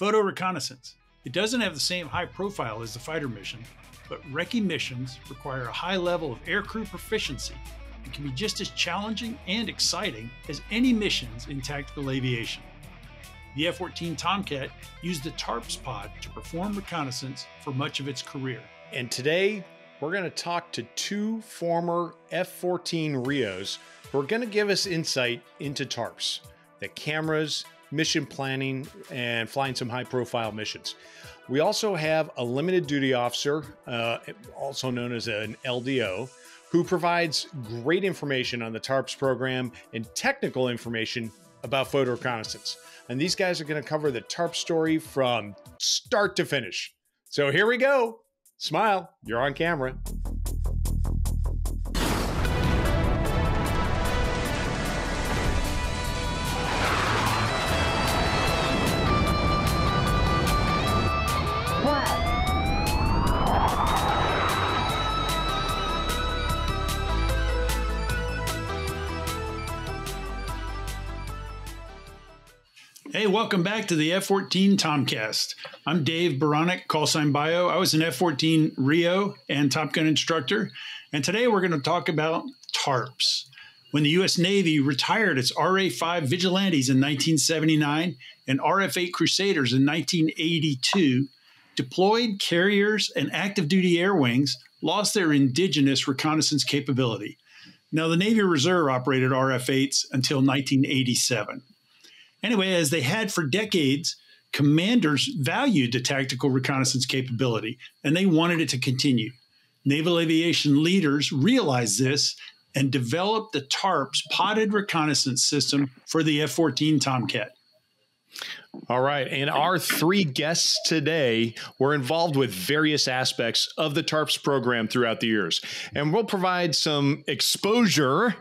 Photo reconnaissance. It doesn't have the same high profile as the fighter mission, but recce missions require a high level of aircrew proficiency and can be just as challenging and exciting as any missions in tactical aviation. The F 14 Tomcat used the TARPS pod to perform reconnaissance for much of its career. And today, we're going to talk to two former F 14 Rios who are going to give us insight into TARPS, the cameras, mission planning, and flying some high profile missions. We also have a limited duty officer, uh, also known as an LDO, who provides great information on the TARPS program and technical information about photo reconnaissance. And these guys are going to cover the TARP story from start to finish. So here we go. Smile, you're on camera. Welcome back to the F 14 Tomcast. I'm Dave Baranek, call sign bio. I was an F 14 Rio and Top Gun instructor. And today we're going to talk about TARPs. When the U.S. Navy retired its RA 5 Vigilantes in 1979 and RF 8 Crusaders in 1982, deployed carriers and active duty air wings lost their indigenous reconnaissance capability. Now, the Navy Reserve operated RF 8s until 1987. Anyway, as they had for decades, commanders valued the tactical reconnaissance capability and they wanted it to continue. Naval aviation leaders realized this and developed the TARPS podded reconnaissance system for the F 14 Tomcat. All right. And our three guests today were involved with various aspects of the TARPS program throughout the years. And we'll provide some exposure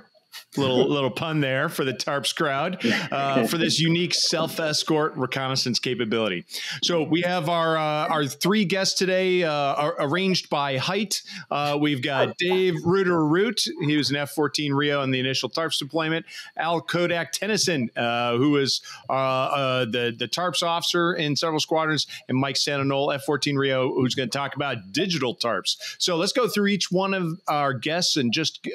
little little pun there for the tarps crowd uh, for this unique self escort reconnaissance capability. So we have our uh, our three guests today uh, arranged by height. Uh, we've got Dave Rooter Root, he was an F fourteen Rio in the initial tarps deployment. Al Kodak Tennyson, uh, who was uh, the the tarps officer in several squadrons, and Mike Santa Noel, F fourteen Rio, who's going to talk about digital tarps. So let's go through each one of our guests and just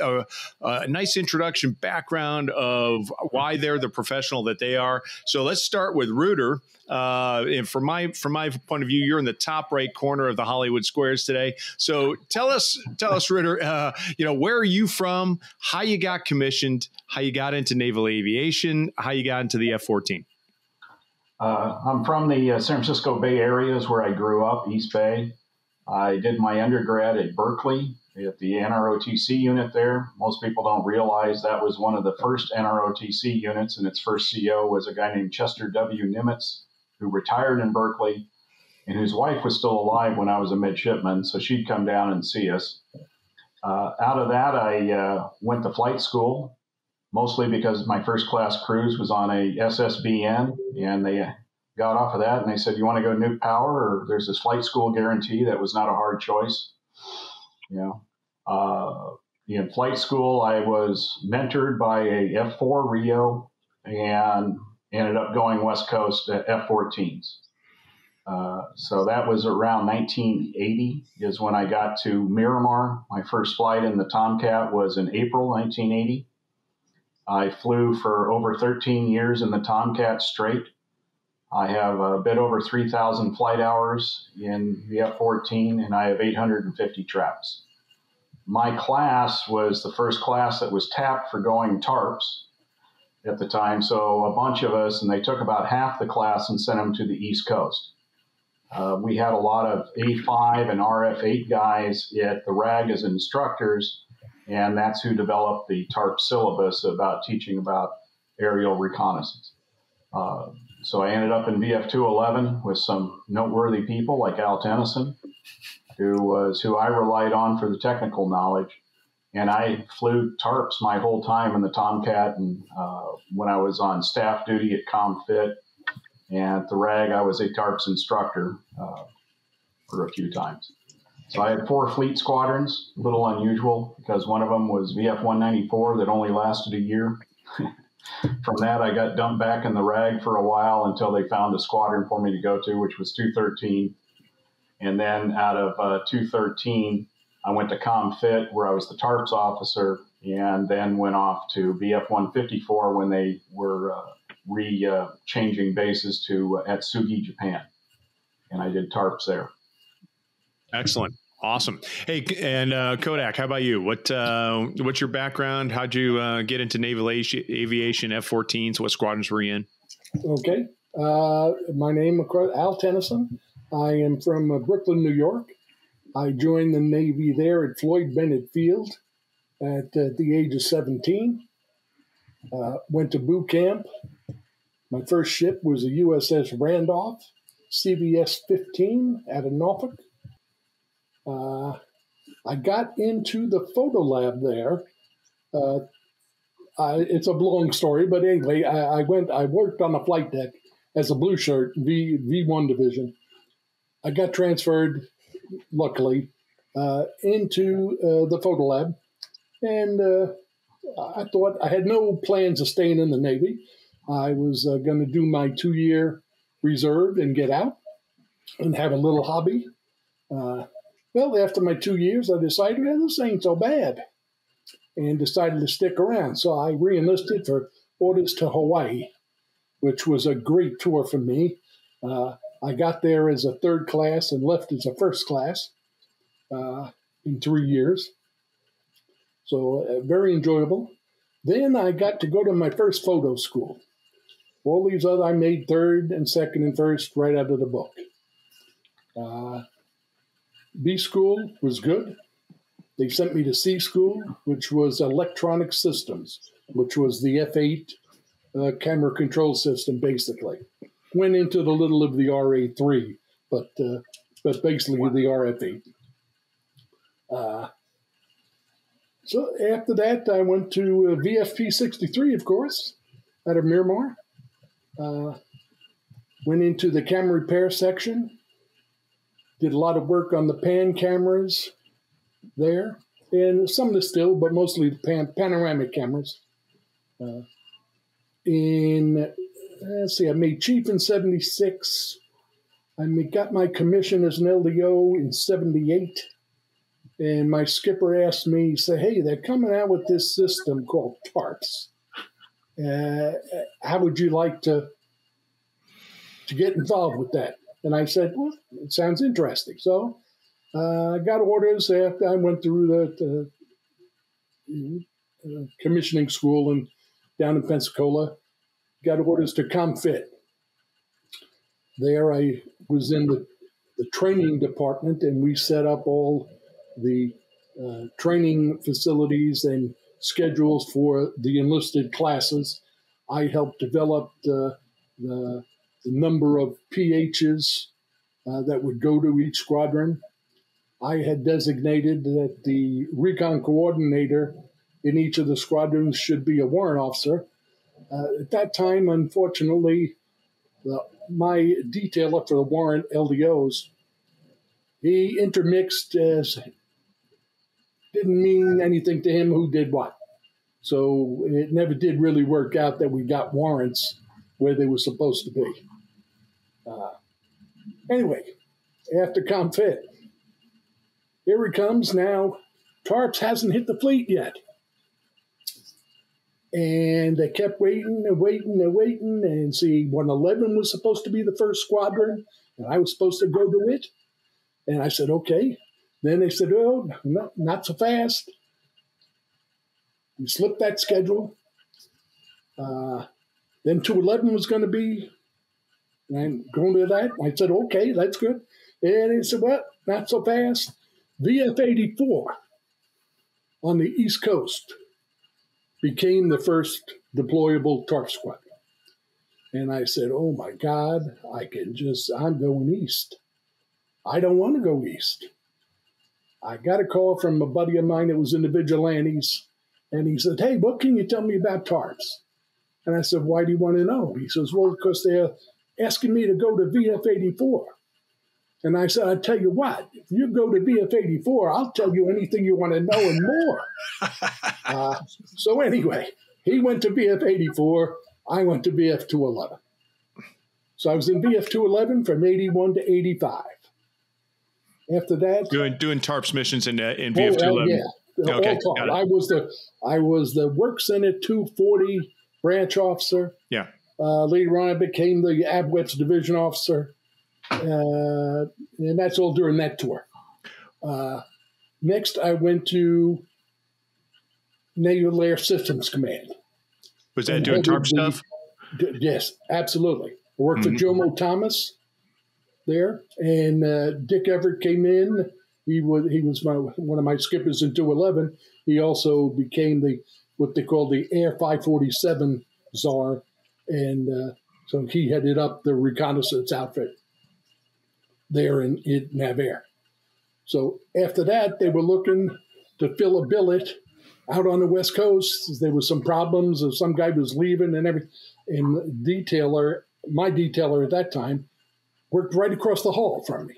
a nice introduction introduction, background of why they're the professional that they are. So let's start with Rooter. Uh, and from my from my point of view, you're in the top right corner of the Hollywood Squares today. So tell us, tell us, Rooter, uh, you know, where are you from? How you got commissioned? How you got into naval aviation? How you got into the F-14? Uh, I'm from the uh, San Francisco Bay Area, is where I grew up, East Bay. I did my undergrad at Berkeley at the NROTC unit there. Most people don't realize that was one of the first NROTC units, and its first CO was a guy named Chester W. Nimitz, who retired in Berkeley, and whose wife was still alive when I was a midshipman, so she'd come down and see us. Uh, out of that, I uh, went to flight school, mostly because my first class cruise was on a SSBN, and they got off of that and they said, "You want to go nuke power, or there's this flight school guarantee." That was not a hard choice. You know, uh, in flight school, I was mentored by a F4 Rio and ended up going West Coast at F14s. Uh, so that was around 1980 is when I got to Miramar. My first flight in the Tomcat was in April 1980. I flew for over 13 years in the Tomcat straight. I have a bit over 3,000 flight hours in the F 14, and I have 850 traps. My class was the first class that was tapped for going TARPs at the time. So a bunch of us, and they took about half the class and sent them to the East Coast. Uh, we had a lot of A5 and RF8 guys at the RAG as instructors, and that's who developed the TARP syllabus about teaching about aerial reconnaissance. Uh, so I ended up in VF 211 with some noteworthy people like Al Tennyson, who was who I relied on for the technical knowledge. And I flew tarps my whole time in the Tomcat. And uh, when I was on staff duty at ComFit and at the RAG, I was a tarps instructor uh, for a few times. So I had four fleet squadrons, a little unusual because one of them was VF 194 that only lasted a year. from that, I got dumped back in the rag for a while until they found a squadron for me to go to, which was 213. And then out of uh, 213, I went to ComFit, where I was the TARPS officer, and then went off to VF 154 when they were uh, re uh, changing bases to uh, Atsugi, Japan. And I did TARPS there. Excellent. Awesome. Hey, and uh, Kodak, how about you? What uh, what's your background? How'd you uh, get into naval aviation, F-14s? What squadrons were you in? Okay. Uh, my name is Al Tennyson. I am from uh, Brooklyn, New York. I joined the Navy there at Floyd Bennett Field at uh, the age of 17. went to boot camp. My first ship was the USS Randolph, CVS 15 out of Norfolk. Uh, I got into the photo lab there. Uh, I, it's a long story, but anyway, I, I, went. I worked on the flight deck as a blue shirt, V V one division. I got transferred, luckily, uh, into uh, the photo lab, and uh, I thought I had no plans of staying in the Navy. I was uh, going to do my two year reserve and get out and have a little hobby. Uh, well, after my two years, I decided, well, this ain't so bad, and decided to stick around. So I reenlisted for Orders to Hawaii, which was a great tour for me. Uh, I got there as a third class and left as a first class uh, in three years. So uh, very enjoyable. Then I got to go to my first photo school. All these other, I made third and second and first right out of the book. Uh, B school was good. They sent me to C school, which was electronic systems, which was the F8 uh, camera control system, basically. Went into the little of the RA3, but uh, but basically the RF8. Uh, so after that, I went to uh, VFP 63, of course, out of Miramar. Uh, went into the camera repair section, did a lot of work on the pan cameras there, and some of the still, but mostly the pan, panoramic cameras. Uh, in let's see, I made chief in '76. I got my commission as an LDO in '78, and my skipper asked me, he said, "Hey, they're coming out with this system called TARPS. Uh, how would you like to to get involved with that?" And I said, well, it sounds interesting. So uh, I got orders after I went through the, the uh, commissioning school and down in Pensacola. Got orders to ComFit. There I was in the, the training department and we set up all the uh, training facilities and schedules for the enlisted classes. I helped develop the, the the number of PHs uh, that would go to each squadron. I had designated that the recon coordinator in each of the squadrons should be a warrant officer. Uh, at that time, unfortunately, the, my detailer for the warrant LDOs, he intermixed as didn't mean anything to him who did what. So it never did really work out that we got warrants where they were supposed to be. Uh, anyway, after ComFit, here he comes now. Tarps hasn't hit the fleet yet. And they kept waiting and waiting and waiting. And see, 111 was supposed to be the first squadron, and I was supposed to go to it. And I said, okay. Then they said, oh, no, not so fast. We slipped that schedule. Uh, then 211 was going to be and going to that, I said, okay, that's good. And he said, well, not so fast. VF 84 on the East Coast became the first deployable TARP squad. And I said, oh my God, I can just, I'm going east. I don't want to go east. I got a call from a buddy of mine that was in the vigilantes, and he said, hey, what can you tell me about TARPs? And I said, why do you want to know? He says, well, because they're asking me to go to VF 84. And I said, I tell you what, if you go to VF 84, I'll tell you anything you want to know and more. uh, so, anyway, he went to VF 84. I went to VF 211. So I was in VF 211 from 81 to 85. After that, doing doing TARPS missions in uh, in VF 211. yeah, okay, I was the I was the Work Center 240 branch officer. Yeah. Uh, later on, I became the AVWEPS division officer, uh, and that's all during that tour. Uh, next, I went to Naval Air Systems Command. Was that doing TARP stuff? D- yes, absolutely. I worked mm-hmm. for Jomo Thomas there, and uh, Dick Everett came in. He was he was my, one of my skippers in 211. He also became the what they call the Air 547 czar, and uh, so he headed up the reconnaissance outfit there in, in Navair. So after that, they were looking to fill a billet out on the West Coast. There was some problems, or some guy was leaving, and every and detailer, my detailer at that time, worked right across the hall from me.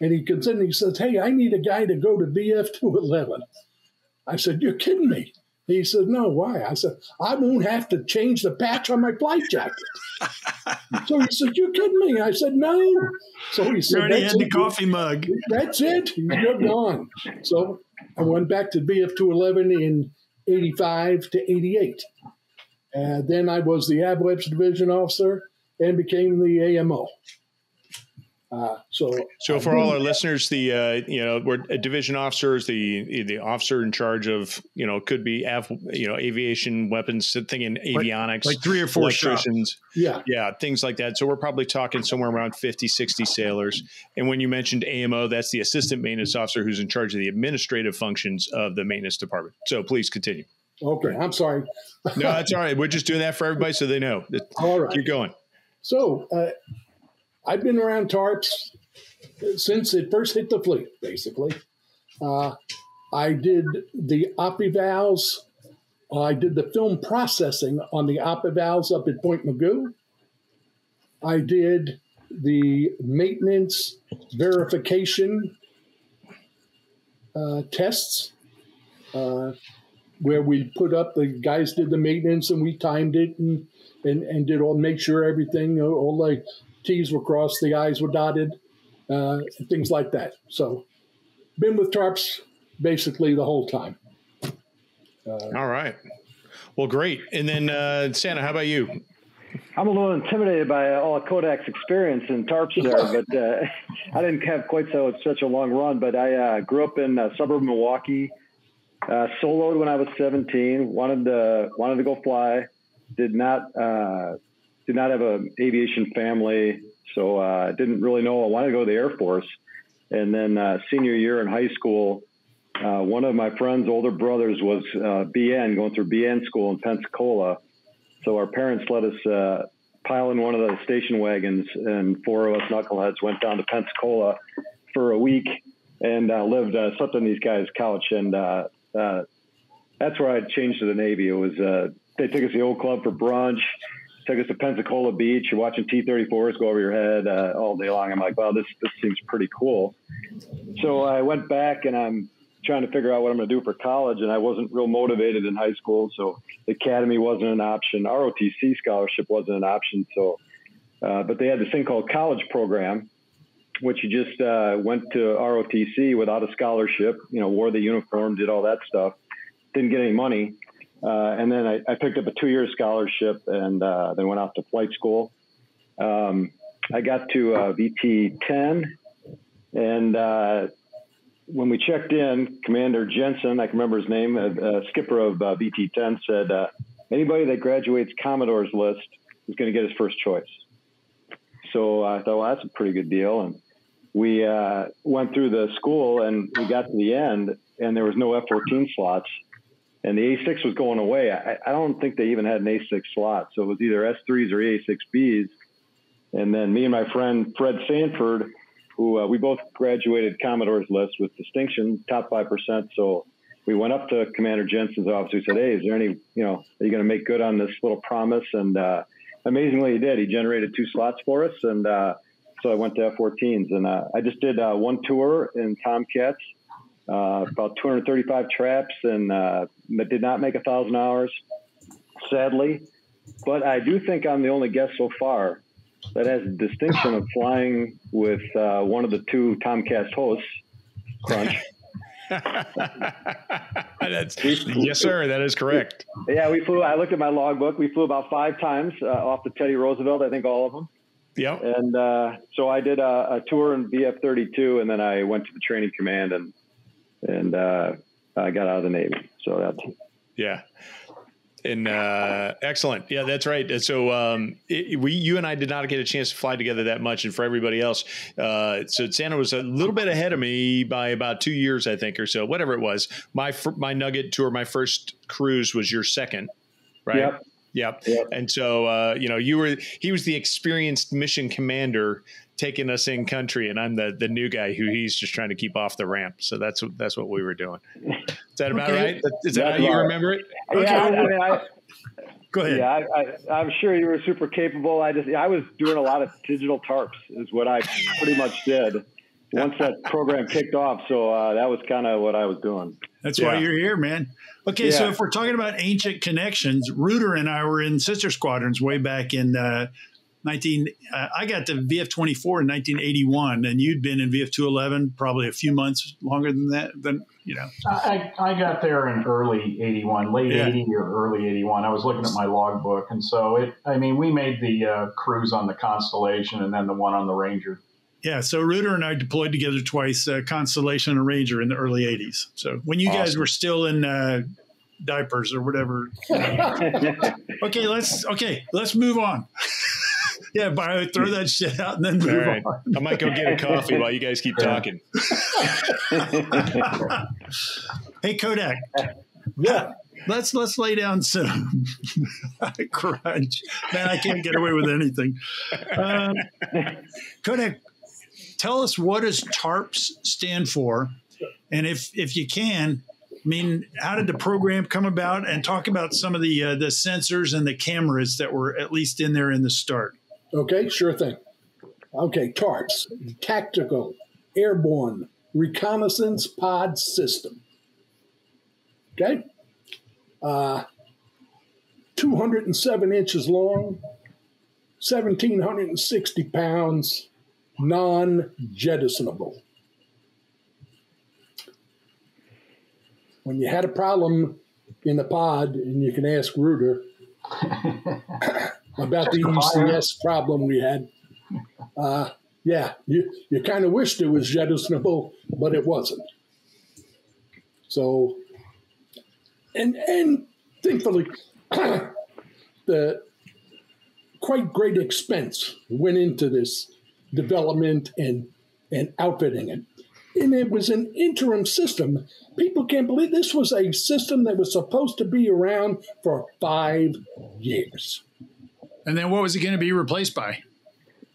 And he comes in and he says, Hey, I need a guy to go to VF 211. I said, You're kidding me. He said, No, why? I said, I won't have to change the patch on my flight jacket. so he said, You're kidding me. I said, No. So he said, You already had the coffee mug. That's it. You're gone. So I went back to VF 211 in 85 to 88. And then I was the AVWEPS division officer and became the AMO. Uh, so, so for all our listeners, the uh, you know we're division officers, the the officer in charge of you know could be av- you know aviation weapons, thinking avionics, like, like three or four electricians, yeah, yeah, things like that. So we're probably talking somewhere around 50, 60 sailors. And when you mentioned AMO, that's the assistant maintenance officer who's in charge of the administrative functions of the maintenance department. So please continue. Okay, I'm sorry. no, that's all right. We're just doing that for everybody so they know. All right, keep going. So uh, I've been around tarps since it first hit the fleet, basically. Uh, I did the OpEvals. I did the film processing on the OpEvals up at Point Mugu. I did the maintenance verification uh, tests uh, where we put up the guys did the maintenance and we timed it and and, and did all make sure everything all the T's were crossed, the I's were dotted, uh, things like that. So, been with tarps basically the whole time. Uh, all right. Well, great. And then uh, Santa, how about you? I'm a little intimidated by all Kodak's experience in tarps there, but uh, I didn't have quite so such a long run. But I uh, grew up in uh, suburb of Milwaukee, uh, soloed when I was 17. Wanted to wanted to go fly. Did not uh, did not have an aviation family, so uh, didn't really know I wanted to go to the Air Force. And then uh, senior year in high school, uh, one of my friend's older brothers was uh, BN going through BN school in Pensacola. So our parents let us uh, pile in one of the station wagons, and four of us knuckleheads went down to Pensacola for a week and uh, lived uh, slept on these guys' couch, and uh, uh, that's where I changed to the Navy. It was uh, they took us to the old club for brunch took us to Pensacola Beach. You're watching T-34s go over your head uh, all day long. I'm like, wow, this this seems pretty cool. So I went back and I'm trying to figure out what I'm going to do for college, and I wasn't real motivated in high school. So the academy wasn't an option. ROTC scholarship wasn't an option. So, uh, but they had this thing called college program, which you just uh, went to ROTC without a scholarship. You know, wore the uniform, did all that stuff. Didn't get any money uh, and then I, I, picked up a two year scholarship and uh, then went off to flight school. Um, I got to uh, VT 10, and uh, when we checked in, Commander Jensen, I can remember his name, uh, skipper of VT 10, said, Anybody that graduates Commodore's list is going to get his first choice. So I thought, well, that's a pretty good deal. And we went through the school and we got to the end, and there was no F 14 slots and the A6 was going away. I, I, don't think they even had an A6 slot. So it was either S3s or A6Bs. And then me and my friend Fred Sanford, who uh, we both graduated Commodore's list with distinction, top 5%. So we went up to Commander Jensen's office. We said, Hey, is there any, you know, are you going to make good on this little promise? And uh, amazingly, he did. He generated two slots for us. And uh, so I went to F 14s. And uh, I just did uh, one tour in Tomcats uh, about 235 traps and uh, did not make a thousand hours. sadly. But I do think I'm the only guest so far that has the distinction of flying with uh, one of the two Tomcast hosts, Crunch. That's, yes, sir. That is correct. Yeah, we flew. I looked at my logbook. We flew about five times uh, off the Teddy Roosevelt. I think all of them. Yep. And uh, so I did a, a, tour in VF 32, and then I went to the training command and and uh, I got out of the Navy. So that's yeah. And uh, excellent, yeah, that's right. So um, it, we, you and I, did not get a chance to fly together that much, and for everybody else, uh, so Santa was a little bit ahead of me by about two years, I think, or so, whatever it was. My my Nugget tour, my first cruise was your second, right? Yep. Yep. yep. And so, uh, you know, you were he was the experienced mission commander taking us in country, and I'm the the new guy who he's just trying to keep off the ramp. So that's that's what we were doing. Is that about okay. right? Is that how you remember it? Okay. Yeah, I mean, I, Go ahead. Yeah, I, am sure you were super capable. I just I was doing a lot of digital tarps is what I pretty much did once that program kicked off. So uh, that was kind of what I was doing. That's yeah. why you're here, man. Okay, yeah. so if we're talking about ancient connections, Rooter and I were in sister squadrons way back in uh, 19. Uh, I got to VF 24 in 1981, and you'd been in VF 211 probably a few months longer than that. Than you know, I, I got there in early 81, late yeah. 80 or early 81. I was looking at my logbook, and so it. I mean, we made the uh, cruise on the Constellation and then the one on the Ranger. Yeah, so Rooter and I deployed together twice, uh, Constellation and Ranger in the early '80s. So when you awesome. guys were still in uh, diapers or whatever. okay, let's okay, let's move on. yeah, bio, throw that shit out and then move right. on. I might go get a coffee while you guys keep talking. hey, Kodak. Yeah. Let's let's lay down some crunch. Man, I can't get away with anything. Um, Kodak, tell us what does TARPS stand for, and if if you can, I mean, how did the program come about? And talk about some of the uh, the sensors and the cameras that were at least in there in the start. Okay, sure thing. Okay, TARPS, Tactical Airborne Reconnaissance Pod System. Okay, uh, 207 inches long, 1,760 pounds, non jettisonable. When you had a problem in the pod, and you can ask Rooter about the ECS problem we had, uh, yeah, you, you kind of wished it was jettisonable, but it wasn't. So, and and thankfully, the quite great expense went into this development and and outfitting it. And it was an interim system. People can't believe this was a system that was supposed to be around for five years. And then what was it going to be replaced by?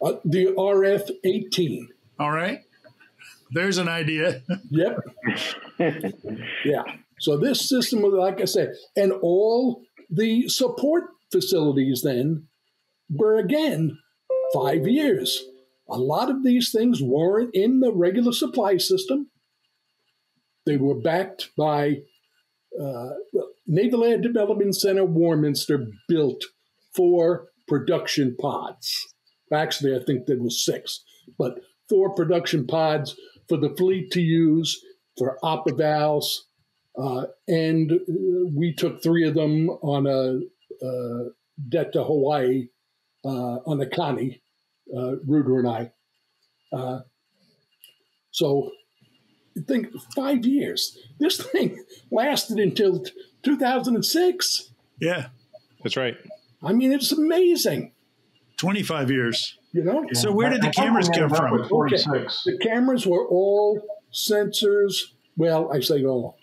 Uh, the RF 18. All right. There's an idea. yep. yeah. So this system was, like I said, and all the support facilities then were again five years. A lot of these things weren't in the regular supply system. They were backed by uh, Naval Air Development Center Warminster built four production pods. Actually, I think there was six, but four production pods for the fleet to use for op evals, uh, and uh, we took three of them on a, a debt to Hawaii uh, on the Connie uh, Rooter and I. Uh, so think five years. This thing lasted until 2006. Yeah, that's right. I mean, it's amazing. 25 years. You know? Yeah. So where did the cameras come from? Okay. The cameras were all sensors. Well, I say all.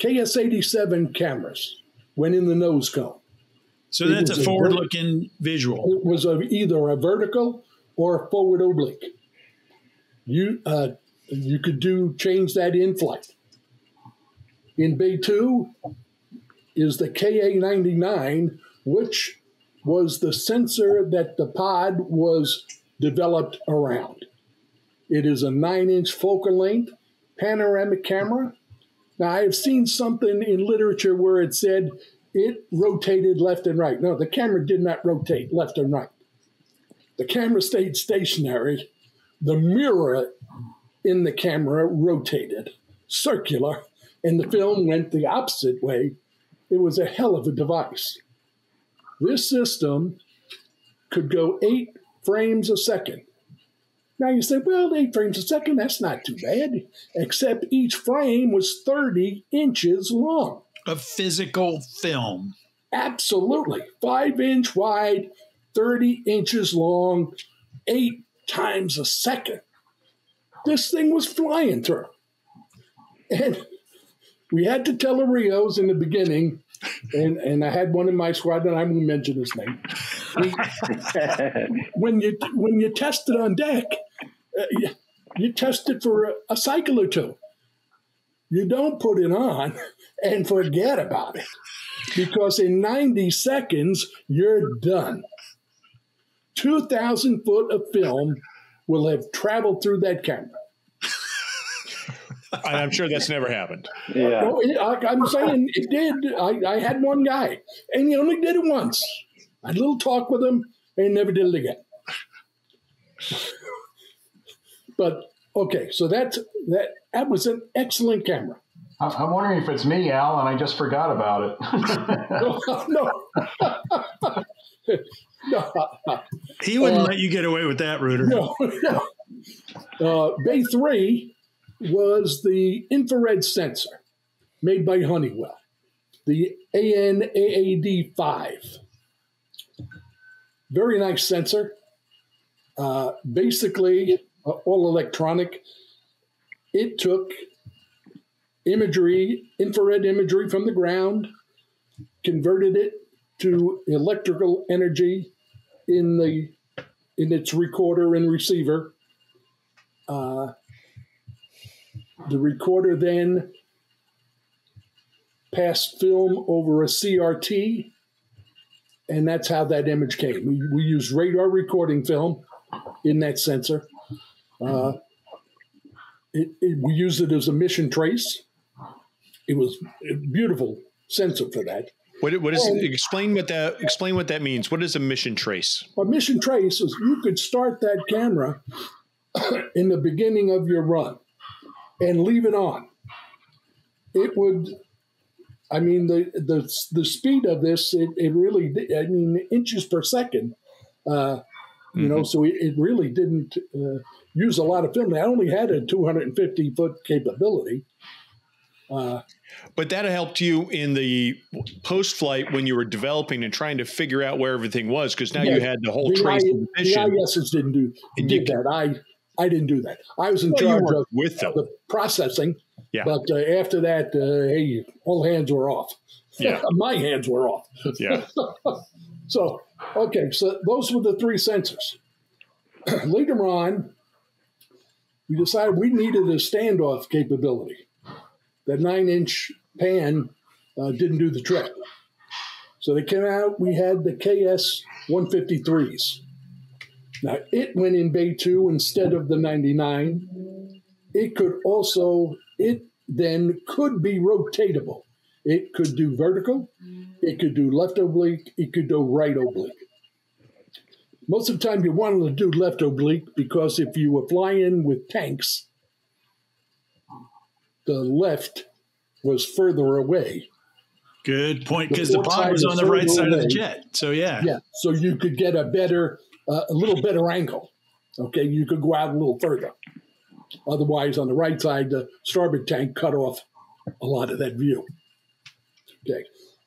KS87 cameras went in the nose cone. So that's a forward looking visual. It was a, either a vertical or a forward oblique. You uh, you could do change that in flight. In Bay 2 is the KA99, which was the sensor that the pod was developed around. It is a nine inch focal length panoramic camera. Now, I have seen something in literature where it said it rotated left and right. No, the camera did not rotate left and right. The camera stayed stationary. The mirror in the camera rotated circular, and the film went the opposite way. It was a hell of a device. This system could go eight frames a second. Now you say, well, eight frames a second, that's not too bad, except each frame was 30 inches long. A physical film. Absolutely. Five inch wide, 30 inches long, eight times a second. This thing was flying through. And we had to tell the Rios in the beginning, and, and I had one in my squad, and I won't mention his name. We, when you when you test it on deck, uh, you, you test it for a, a cycle or two. You don't put it on and forget about it because in 90 seconds, you're done. 2,000 foot of film will have traveled through that camera. And I'm sure that's never happened. Yeah. It- I, I'm saying it did. I, I had one guy, and he only did it once. I had a little talk with him, and he never did it again. but okay, so that's that. That was an excellent camera. I- I'm wondering if it's me, Al, and I just forgot about it. No, no, no. He wouldn't Uh, let you get away with that, Rooter. No, no. Uh, Bay 3 was the infrared sensor made by Honeywell, the ANAAD 5. Very nice sensor. Uh, basically, all electronic. It took imagery, infrared imagery from the ground, converted it to electrical energy in the in its recorder and receiver. Uh, the recorder then passed film over a CRT, and that's how that image came. We, we used radar recording film in that sensor. Uh, it, it- we used it as a mission trace. It was a beautiful sensor for that. What, what is And- explain what that explain what that means? What is a mission trace? A mission trace is you could start that camera in the beginning of your run and leave it on. It would, I mean, the the, the speed of this, it, it really, I mean, inches per second, uh, you know, so it, really didn't uh, use a lot of film. I only had a 250 foot capability. Uh, But that helped you in the post flight when you were developing and trying to figure out where everything was because now you had the whole the, trace I, of the the mission. ISs didn't do And did that. I I didn't do that. I was in Well, charge of with them. the processing. Yeah. But uh, after that, uh, hey, all hands were off. Yeah. My hands were off. Yeah. So, okay, so those were the three sensors. Later on, we decided we needed a standoff capability. That nine inch pan uh, didn't do the trick. So they came out, we had the KS 153s. Now, it went in Bay 2 instead of the 99. It could also, it then could be rotatable. It could do vertical, it could do left oblique, it could do right oblique. Most of the time, you wanted to do left oblique because if you were flying with tanks, the left was further away. Good point. Because the pod was on the right side of the jet. So yeah. Yeah, so you could get a better, uh, a little better angle. Okay, you could go out a little further. Otherwise, on the right side, the starboard tank cut off a lot of that view. Okay,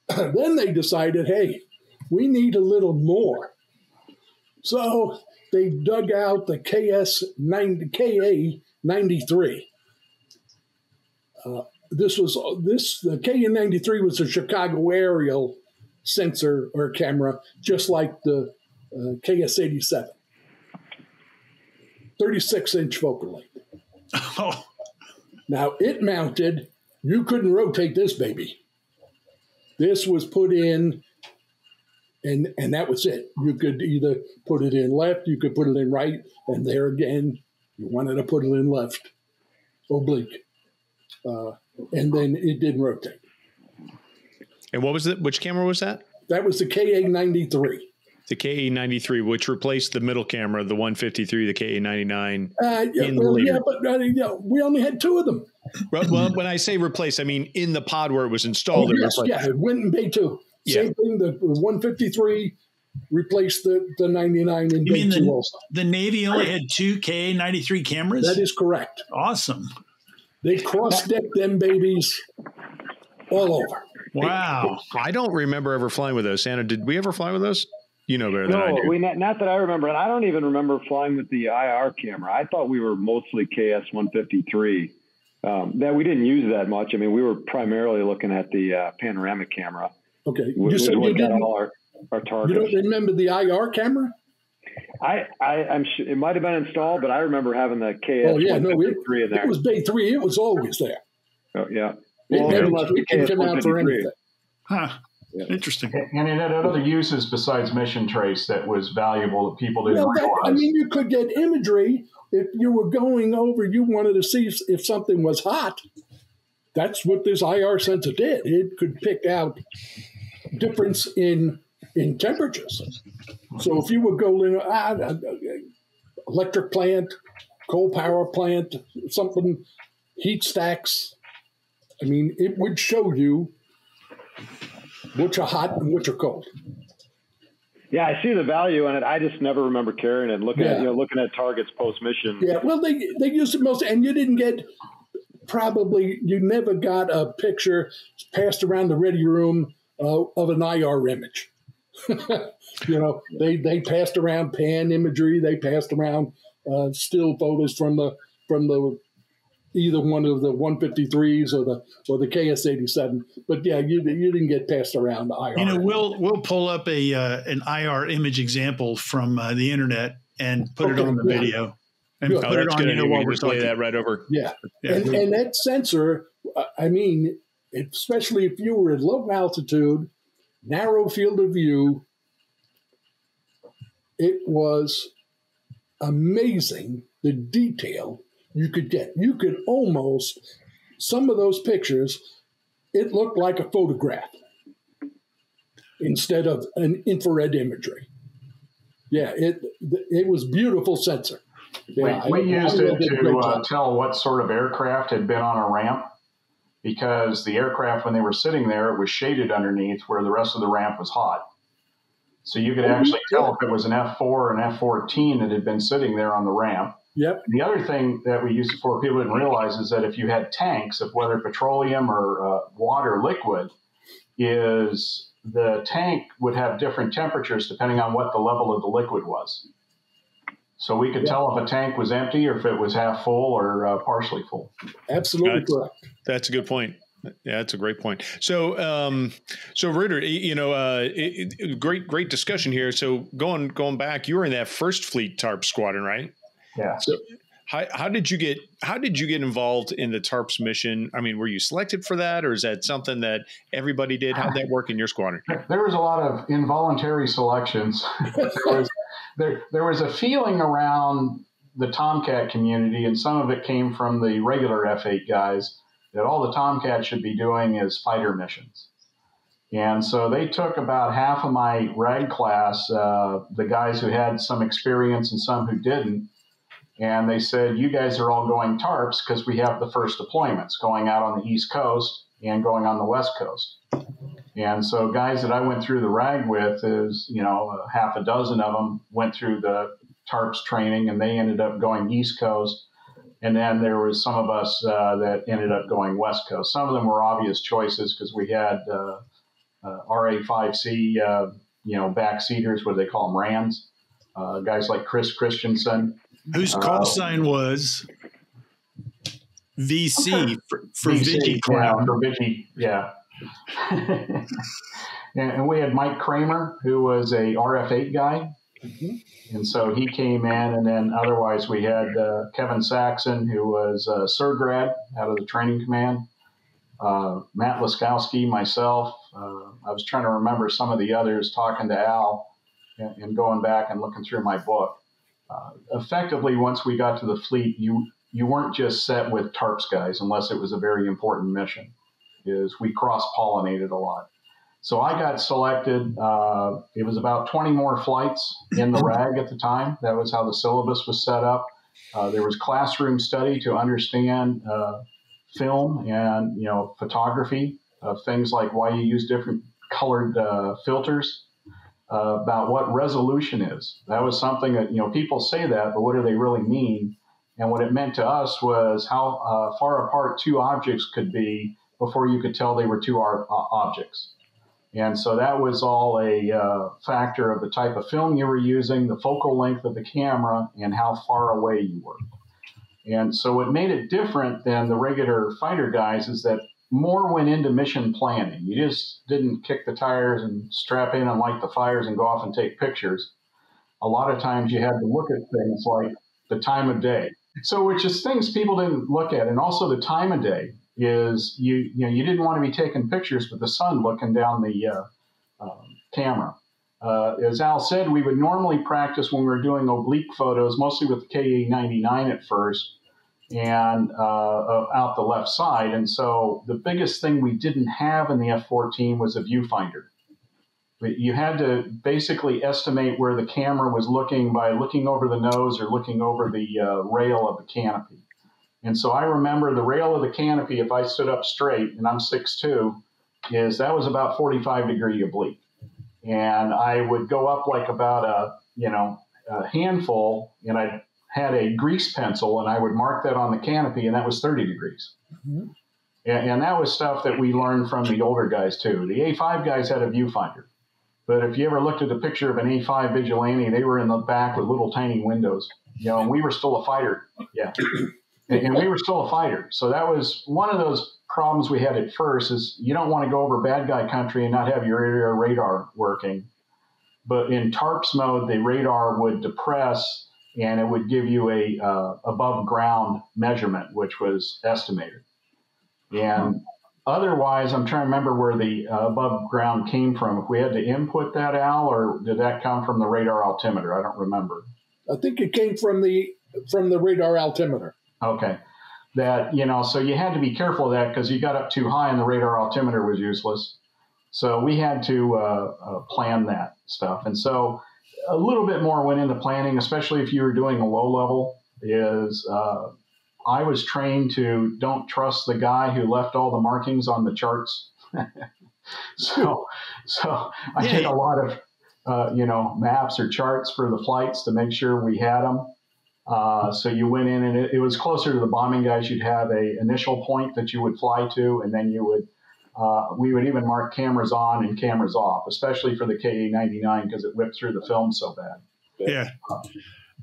then they decided, hey, we need a little more. So they dug out the KS 90, KA 93. Uh, this was this the KA 93 was a Chicago aerial sensor or camera, just like the uh, KS 87. 36 inch focal length. Oh, Now it mounted, you couldn't rotate this baby. This was put in, and and that was it. You could either put it in left, you could put it in right, and there again, you wanted to put it in left, oblique, uh, and then it didn't rotate. And what was it? Which camera was that? That was the KA ninety three. The KA ninety three, which replaced the middle camera, the one fifty three, the KA ninety nine. Uh, yeah, well, yeah, but uh, yeah, we only had two of them. Well, well, when I say replace, I mean in the pod where it was installed. Oh, it yes, was yeah, it went in bay two. Yeah. Same thing. The one fifty three replaced the the ninety nine in You bay mean two the, also. the Navy only had two KA 93 cameras? That is correct. awesome. They cross decked them babies all over. Wow. I don't remember ever flying with those. Santa, did we ever fly with those? You know better than I do. we not, not that I remember, and I don't even remember flying with the IR camera. I thought we were mostly KS 153. Um, that we didn't use that much. I mean, we were primarily looking at the uh, panoramic camera. Okay, We, you said we you didn't. all our, our You don't remember the IR camera? I, I, I'm sure it might have been installed, but I remember having the KS Oh yeah, no, it, 153 in there. it was bay three. It was always there. oh, yeah. It Well, never it must be it didn't come out for anything. Huh. Yeah. Interesting. And it had other uses besides mission trace that was valuable that people didn't Well, that, realize. I mean, you could get imagery if you were going over. You wanted to see if, if something was hot. That's what this IR sensor did. It could pick out difference in in temperatures. So if you were going ah, uh, electric plant, coal power plant, something heat stacks. I mean, it would show you which are hot and which are cold. Yeah, I see the value in it. I just never remember carrying it. Looking Yeah. at you know, looking at targets post mission. Yeah, well, they they used it most, and you didn't get probably you never got a picture passed around the ready room uh, of an IR image. you know, they they passed around pan imagery, they passed around uh, still photos from the from the either one of the 153s or the or the KS87. But yeah, you you didn't get passed around the IR. You know, we'll we'll pull up a uh, an IR image example from uh, the internet and put it on the yeah. video and Good. Oh, put it on you know We while we're just lay talking. that right over. Yeah. Yeah. And, and that sensor, uh, I mean, especially if you were at low altitude, narrow field of view, it was amazing the detail you could get. You could almost, some of those pictures, it looked like a photograph instead of an infrared imagery. Yeah, it it was beautiful sensor. Yeah, we, we I- I used really it did a great to uh, tell what sort of aircraft had been on a ramp because the aircraft, when they were sitting there, it was shaded underneath where the rest of the ramp was hot. So you could Oh, actually tell if it was an F4 or an F14 that had been sitting there on the ramp. Yep. The other thing that we used it for, people didn't realize, is that if you had tanks of whether petroleum or uh, water liquid, is the tank would have different temperatures depending on what the level of the liquid was. So we could Yeah. tell if a tank was empty or if it was half full or uh, partially full. Absolutely That's- correct. That's a good point. Yeah, that's a great point. So, um, so Rooter, you know, uh, it, it- great, great discussion here. So, going going back, you were in that first fleet TARP squadron, right? Yeah. How, how did you get how did you get involved in the TARPS mission? I mean, were you selected for that, or is that something that everybody did? How'd that work in your squadron? There was a lot of involuntary selections. there, was, there, there was a feeling around the Tomcat community, and some of it came from the regular F8 guys, that all the Tomcat should be doing is fighter missions. And so they took about half of my rag class, uh, the guys who had some experience and some who didn't, and they said, You guys are all going TARPs because we have the first deployments going out on the East Coast and going on the West Coast. And so, guys that I went through the rag with is, you know, half a dozen of them went through the TARPS training and they ended up going East Coast. And then there was some of us uh, that ended up going West Coast. Some of them were obvious choices because we had uh, uh, RA5C, uh, you know, backseaters, what do they call them, RANs. Uh, guys like Chris Christensen. Whose Uh, call sign was VC for, for VC, Vicky yeah, Clown. for Vicky, yeah. and, and we had Mike Kramer, who was a RF8 guy. And so he came in, and then otherwise we had uh, Kevin Saxon, who was uh, Surgrad out of the training command, uh, Matt Laskowski, myself. Uh, I was trying to remember some of the others, talking to Al and, and going back and looking through my book. Uh, effectively, once we got to the fleet, you you weren't just set with TARPS guys unless it was a very important mission. Is we cross pollinated a lot. So I got selected. Uh, it was about 20 more flights in the RAG at the time. That was how the syllabus was set up. Uh, there was classroom study to understand uh, film and you know photography, of things like why you use different colored uh, filters. Uh, about what resolution is. That was something that you know people say that, but what do they really mean? And what it meant to us was how uh, far apart two objects could be before you could tell they were two ar- objects. And so that was all a uh, factor of the type of film you were using, the focal length of the camera, and how far away you were. And so what made it different than the regular fighter guys is that more went into mission planning. You just didn't kick the tires and strap in and light the fires and go off and take pictures. A lot of times you had to look at things like the time of day. So, which is things people didn't look at, and also the time of day is you you know you didn't want to be taking pictures with the sun looking down the uh, uh, camera. Uh, as Al said, we would normally practice when we were doing oblique photos, mostly with the KA99 at first, and uh, out the left side. And so the biggest thing we didn't have in the F14 was a viewfinder. You had to basically estimate where the camera was looking by looking over the nose or looking over the uh, rail of the canopy. And so I remember the rail of the canopy, if I stood up straight, and I'm 6'2, is that was about 45 degree oblique. And I would go up like about a, you know, a handful, and I had a grease pencil, and I would mark that on the canopy, and that was 30 degrees. Mm-hmm. And, and that was stuff that we learned from the older guys too. The A5 guys had a viewfinder. But if you ever looked at a picture of an A5 Vigilante, they were in the back with little tiny windows. You know, and we were still a fighter. Yeah and, and we were still a fighter. So that was one of those problems we had at first is you don't want to go over bad guy country and not have your area radar working. But in TARPS mode, the radar would depress and it would give you a uh, above ground measurement, which was estimated. And otherwise, I'm trying to remember where the uh, above ground came from. If we had to input that, Al, or did that come from the radar altimeter? I don't remember. I think it came from the from the radar altimeter. Okay. That, you know, so you had to be careful of that because you got up too high and the radar altimeter was useless. So we had to uh, uh, plan that stuff. And so a little bit more went into planning, especially if you were doing a low level, is uh, I was trained to don't trust the guy who left all the markings on the charts. so, so I did a lot of, uh, you know, maps or charts for the flights to make sure we had them. Uh, so you went in and it, it, was closer to the bombing guys. You'd have a initial point that you would fly to, and then you would uh, we would even mark cameras on and cameras off, especially for the KA99 because it whipped through the film so bad. yeah. Uh,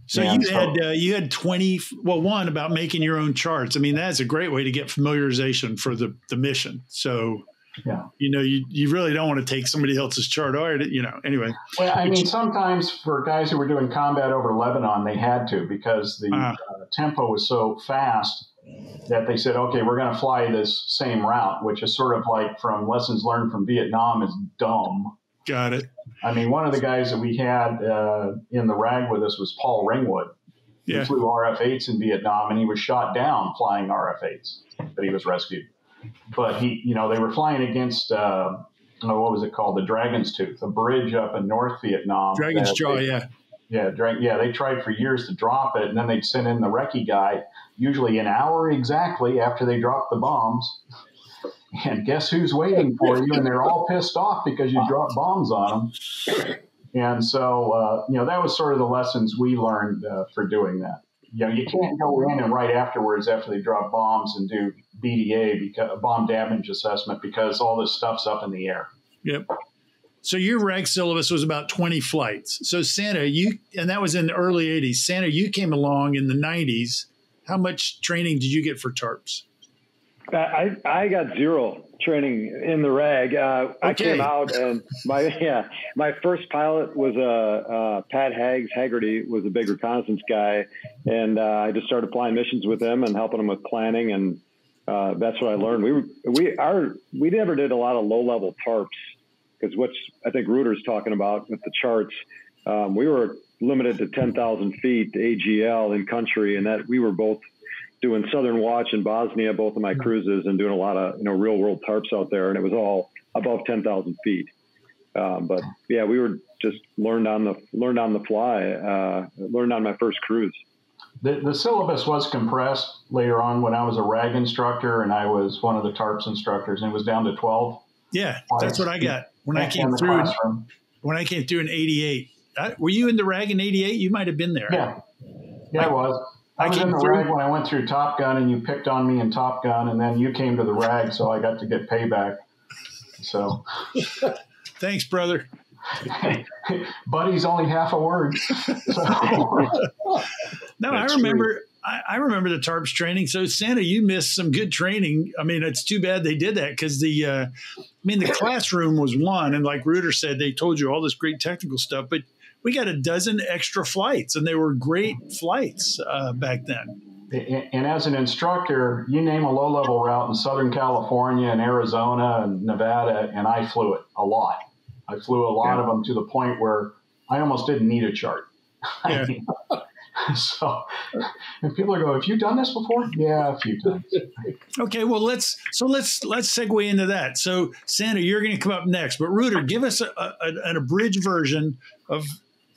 so you so, had uh, you had twenty well one about making your own charts. I mean that's a great way to get familiarization for the the mission. So yeah. you know, you, you really don't want to take somebody else's chart or, you know, anyway. Well, I mean, sometimes for guys who were doing combat over Lebanon, they had to because the uh, uh, tempo was so fast that they said, okay, we're going to fly this same route, which is sort of like from lessons learned from Vietnam is dumb. Got it. I mean, one of the guys that we had uh, in the RAG with us was Paul Ringwood. Yeah. He flew RF 8s in Vietnam and he was shot down flying RF 8s, but he was rescued but he, you know, they were flying against, uh, oh, what was it called? The Dragon's Tooth, a bridge up in North Vietnam. Dragon's Jaw, they, yeah. Yeah, yeah, they tried for years to drop it, and then they'd send in the recce guy, usually an hour exactly after they dropped the bombs. And guess who's waiting for you? And they're all pissed off because you dropped bombs on them. And so, uh, you know, that was sort of the lessons we learned uh, for doing that you know, you can't go in and right afterwards after they drop bombs and do BDA because bomb damage assessment because all this stuff's up in the air. Yep. So your RAG syllabus was about 20 flights. So Santa, you and that was in the early 80s. Santa, you came along in the 90s. How much training did you get for tarps? I I got zero training in the rag. Uh, okay. I came out and my yeah my first pilot was a uh, uh, Pat Hags Haggerty was a big reconnaissance guy, and uh, I just started flying missions with him and helping him with planning, and uh, that's what I learned. We we our we never did a lot of low level tarps because what's I think Rooter's talking about with the charts. Um, we were limited to ten thousand feet AGL in country, and that we were both doing Southern Watch in Bosnia, both of my mm-hmm. cruises, and doing a lot of you know real world tarps out there, and it was all above ten thousand feet. Um, but yeah, we were just learned on the learned on the fly. Uh, learned on my first cruise. The, the syllabus was compressed later on when I was a RAG instructor and I was one of the TARPS instructors, and it was down to twelve. Yeah, that's what I got when I came through. when I came through in '88, were you in the RAG in '88? You might have been there. Yeah, yeah, I, I was. I, I was in the through. rag when I went through Top Gun, and you picked on me in Top Gun, and then you came to the rag, so I got to get payback. So, thanks, brother. Buddy's only half a word. So. no, That's I remember. I, I, remember the tarps training. So Santa, you missed some good training. I mean, it's too bad they did that because the, uh, I mean, the classroom was one, and like Rooter said, they told you all this great technical stuff, but we got a dozen extra flights, and they were great flights uh, back then. And as an instructor, you name a low level route in Southern California and Arizona and Nevada, and I flew it a lot. I flew a lot yeah. of them to the point where I almost didn't need a chart. Yeah. so, and people are going, "Have you done this before?" Yeah, a few times. okay, well let's so let's let's segue into that. So, Santa, you're going to come up next, but Rooter, give us a, a, an abridged version of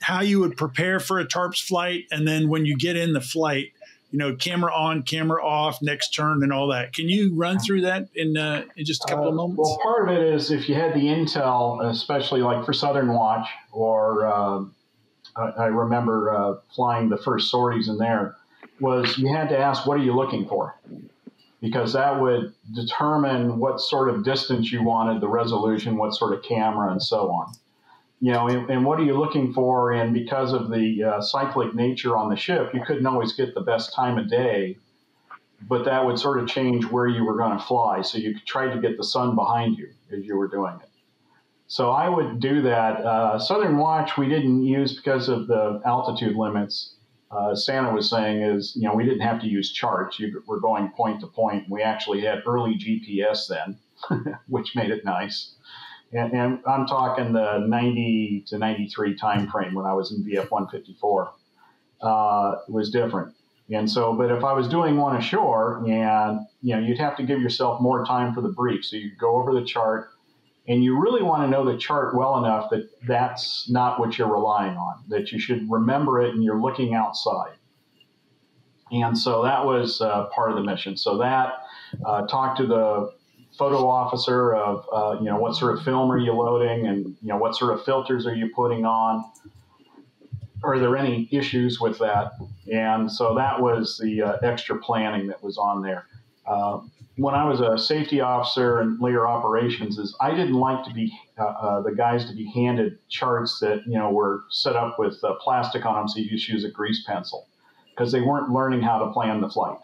how you would prepare for a tarps flight, and then when you get in the flight, you know, camera on, camera off, next turn, and all that. Can you run through that in uh, in just a couple uh, of moments? Well, part of it is if you had the intel, especially like for Southern Watch, or I, remember uh, flying the first sorties in there, was you had to ask, what are you looking for? Because that would determine what sort of distance you wanted, the resolution, what sort of camera, and so on you know, and, and, what are you looking for? And because of the uh, cyclic nature on the ship, you couldn't always get the best time of day, but that would sort of change where you were going to fly. So you tried to get the sun behind you as you were doing it. So I would do that. Uh, Southern Watch we didn't use because of the altitude limits. Uh, Santa was saying is, you know, we didn't have to use charts. You were going point to point. We actually had early GPS then, which made it nice and, and, I'm talking the 90 to 93 time frame when I was in VF 154 uh, was different. And so, but if I was doing one ashore, and you know, you'd have to give yourself more time for the brief. So you go over the chart, and you really want to know the chart well enough that that's not what you're relying on. That you should remember it, and you're looking outside. And so that was uh, part of the mission. So that uh, talk to the photo officer of uh, you know what sort of film are you loading and you know what sort of filters are you putting on are there any issues with that and so that was the uh, extra planning that was on there uh, when i was a safety officer and later operations is i didn't like to be uh, uh, the guys to be handed charts that you know were set up with uh, plastic on them so you just use a grease pencil because they weren't learning how to plan the flight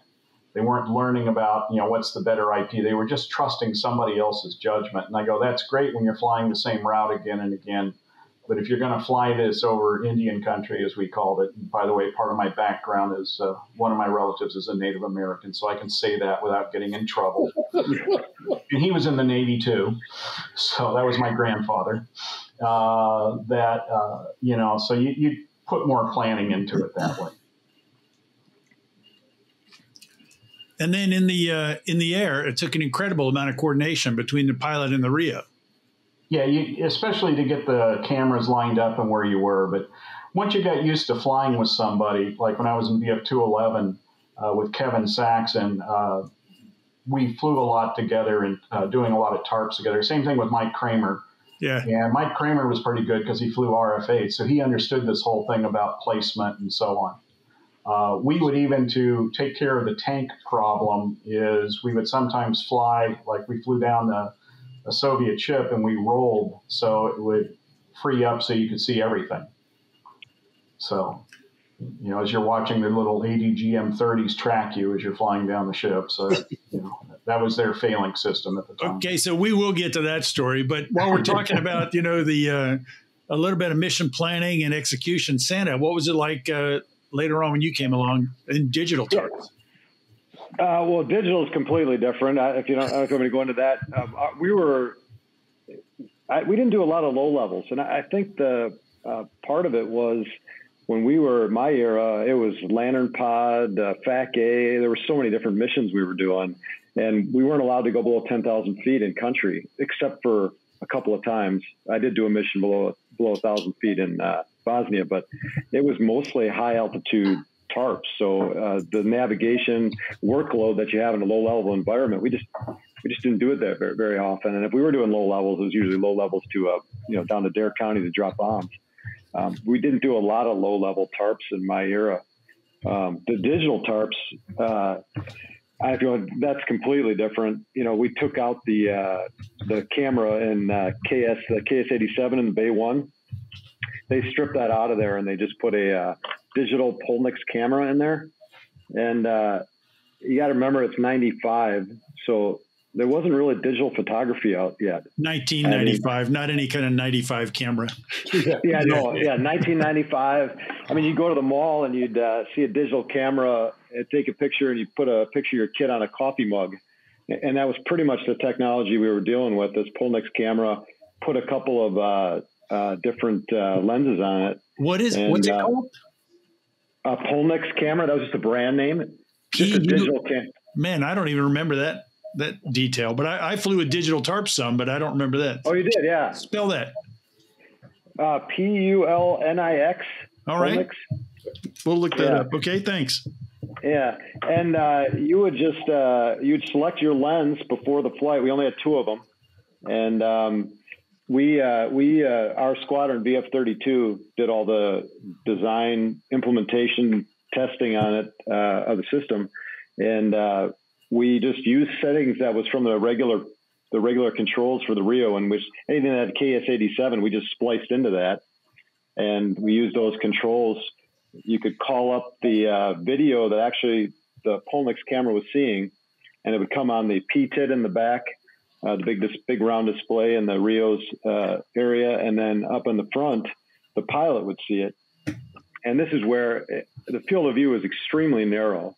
they weren't learning about, you know, what's the better IP. They were just trusting somebody else's judgment. And I go, that's great when you're flying the same route again and again. But if you're going to fly this over Indian country, as we called it, by the way, part of my background is uh, one of my relatives is a Native American, so I can say that without getting in trouble. and he was in the Navy too, so that was my grandfather. Uh, that uh, you know, so you, you put more planning into it that way. And then in the uh, in the air, it took an incredible amount of coordination between the pilot and the Rio. Yeah, you, especially to get the cameras lined up and where you were. But once you got used to flying with somebody, like when I was in VF 211 uh, with Kevin Saxon, uh, we flew a lot together and uh, doing a lot of tarps together. Same thing with Mike Kramer. Yeah. And Mike Kramer was pretty good because he flew RF8, so he understood this whole thing about placement and so on. Uh, we would even to take care of the tank problem is we would sometimes fly like we flew down the, a Soviet ship and we rolled so it would free up so you could see everything. So, you know, as you're watching the little ADG M30s track you as you're flying down the ship. So, you know, that was their failing system at the time. Okay, so we will get to that story, but while we're talking about, you know, the uh, a little bit of mission planning and execution, Santa, what was it like? Uh, later on when you came along in digital tarps? Uh, well, digital is completely different. I, if you don't, I don't want to go into that. Um, uh, we were, I, we didn't do a lot of low levels, and I, I think the uh, part of it was when we were my era, it was LANTIRN Pod, uh, FAC A. There were so many different missions we were doing, and we weren't allowed to go below 10,000 feet in country, except for a couple of times. I did do a mission below below 1,000 feet in uh, Bosnia, but it was mostly high altitude tarps. So uh, the navigation workload that you have in a low level environment, we just we just didn't do it that very, very often. And if we were doing low levels, it was usually low levels to uh, you know down to Dare County to drop bombs. Um, we didn't do a lot of low level tarps in my era. Um, the digital tarps, uh, I feel that's completely different. You know, we took out the uh, the camera in uh, KS the KS eighty seven in the Bay One. They stripped that out of there and they just put a uh, digital Pulnix camera in there. And uh, you got to remember it's ninety five, so there wasn't really digital photography out yet. 1995, I mean, not any kind of 95 camera. yeah, yeah, no, yeah, 1995. I mean, you go to the mall and you'd uh, see a digital camera, and take a picture, and you put a picture of your kid on a coffee mug, and that was pretty much the technology we were dealing with. This Pulnix camera put a couple of uh, uh, different uh, lenses on it. What is and, what's it uh, called? A Pulnix camera. That was just a brand name. Just a digital camera. Man, I don't even remember that that detail, but I, I, flew a digital tarp some, but I don't remember that. Oh, you did, yeah. Spell that. Uh, P U L N I X. All right. We'll look that yeah. up. Okay, thanks. Yeah, and uh, you would just uh, you'd select your lens before the flight. We only had two of them, and um, we uh, we uh, our squadron VF thirty two did all the design, implementation, testing on it uh, of the system, and uh, we just used settings that was from the regular the regular controls for the Rio, in which anything that had KS87, we just spliced into that, and we used those controls. You could call up the uh, video that actually the Pulnix camera was seeing, and it would come on the PTID in the back, uh, the big this big round display in the Rio's uh, area, and then up in the front, the pilot would see it. And this is where it, the field of view is extremely narrow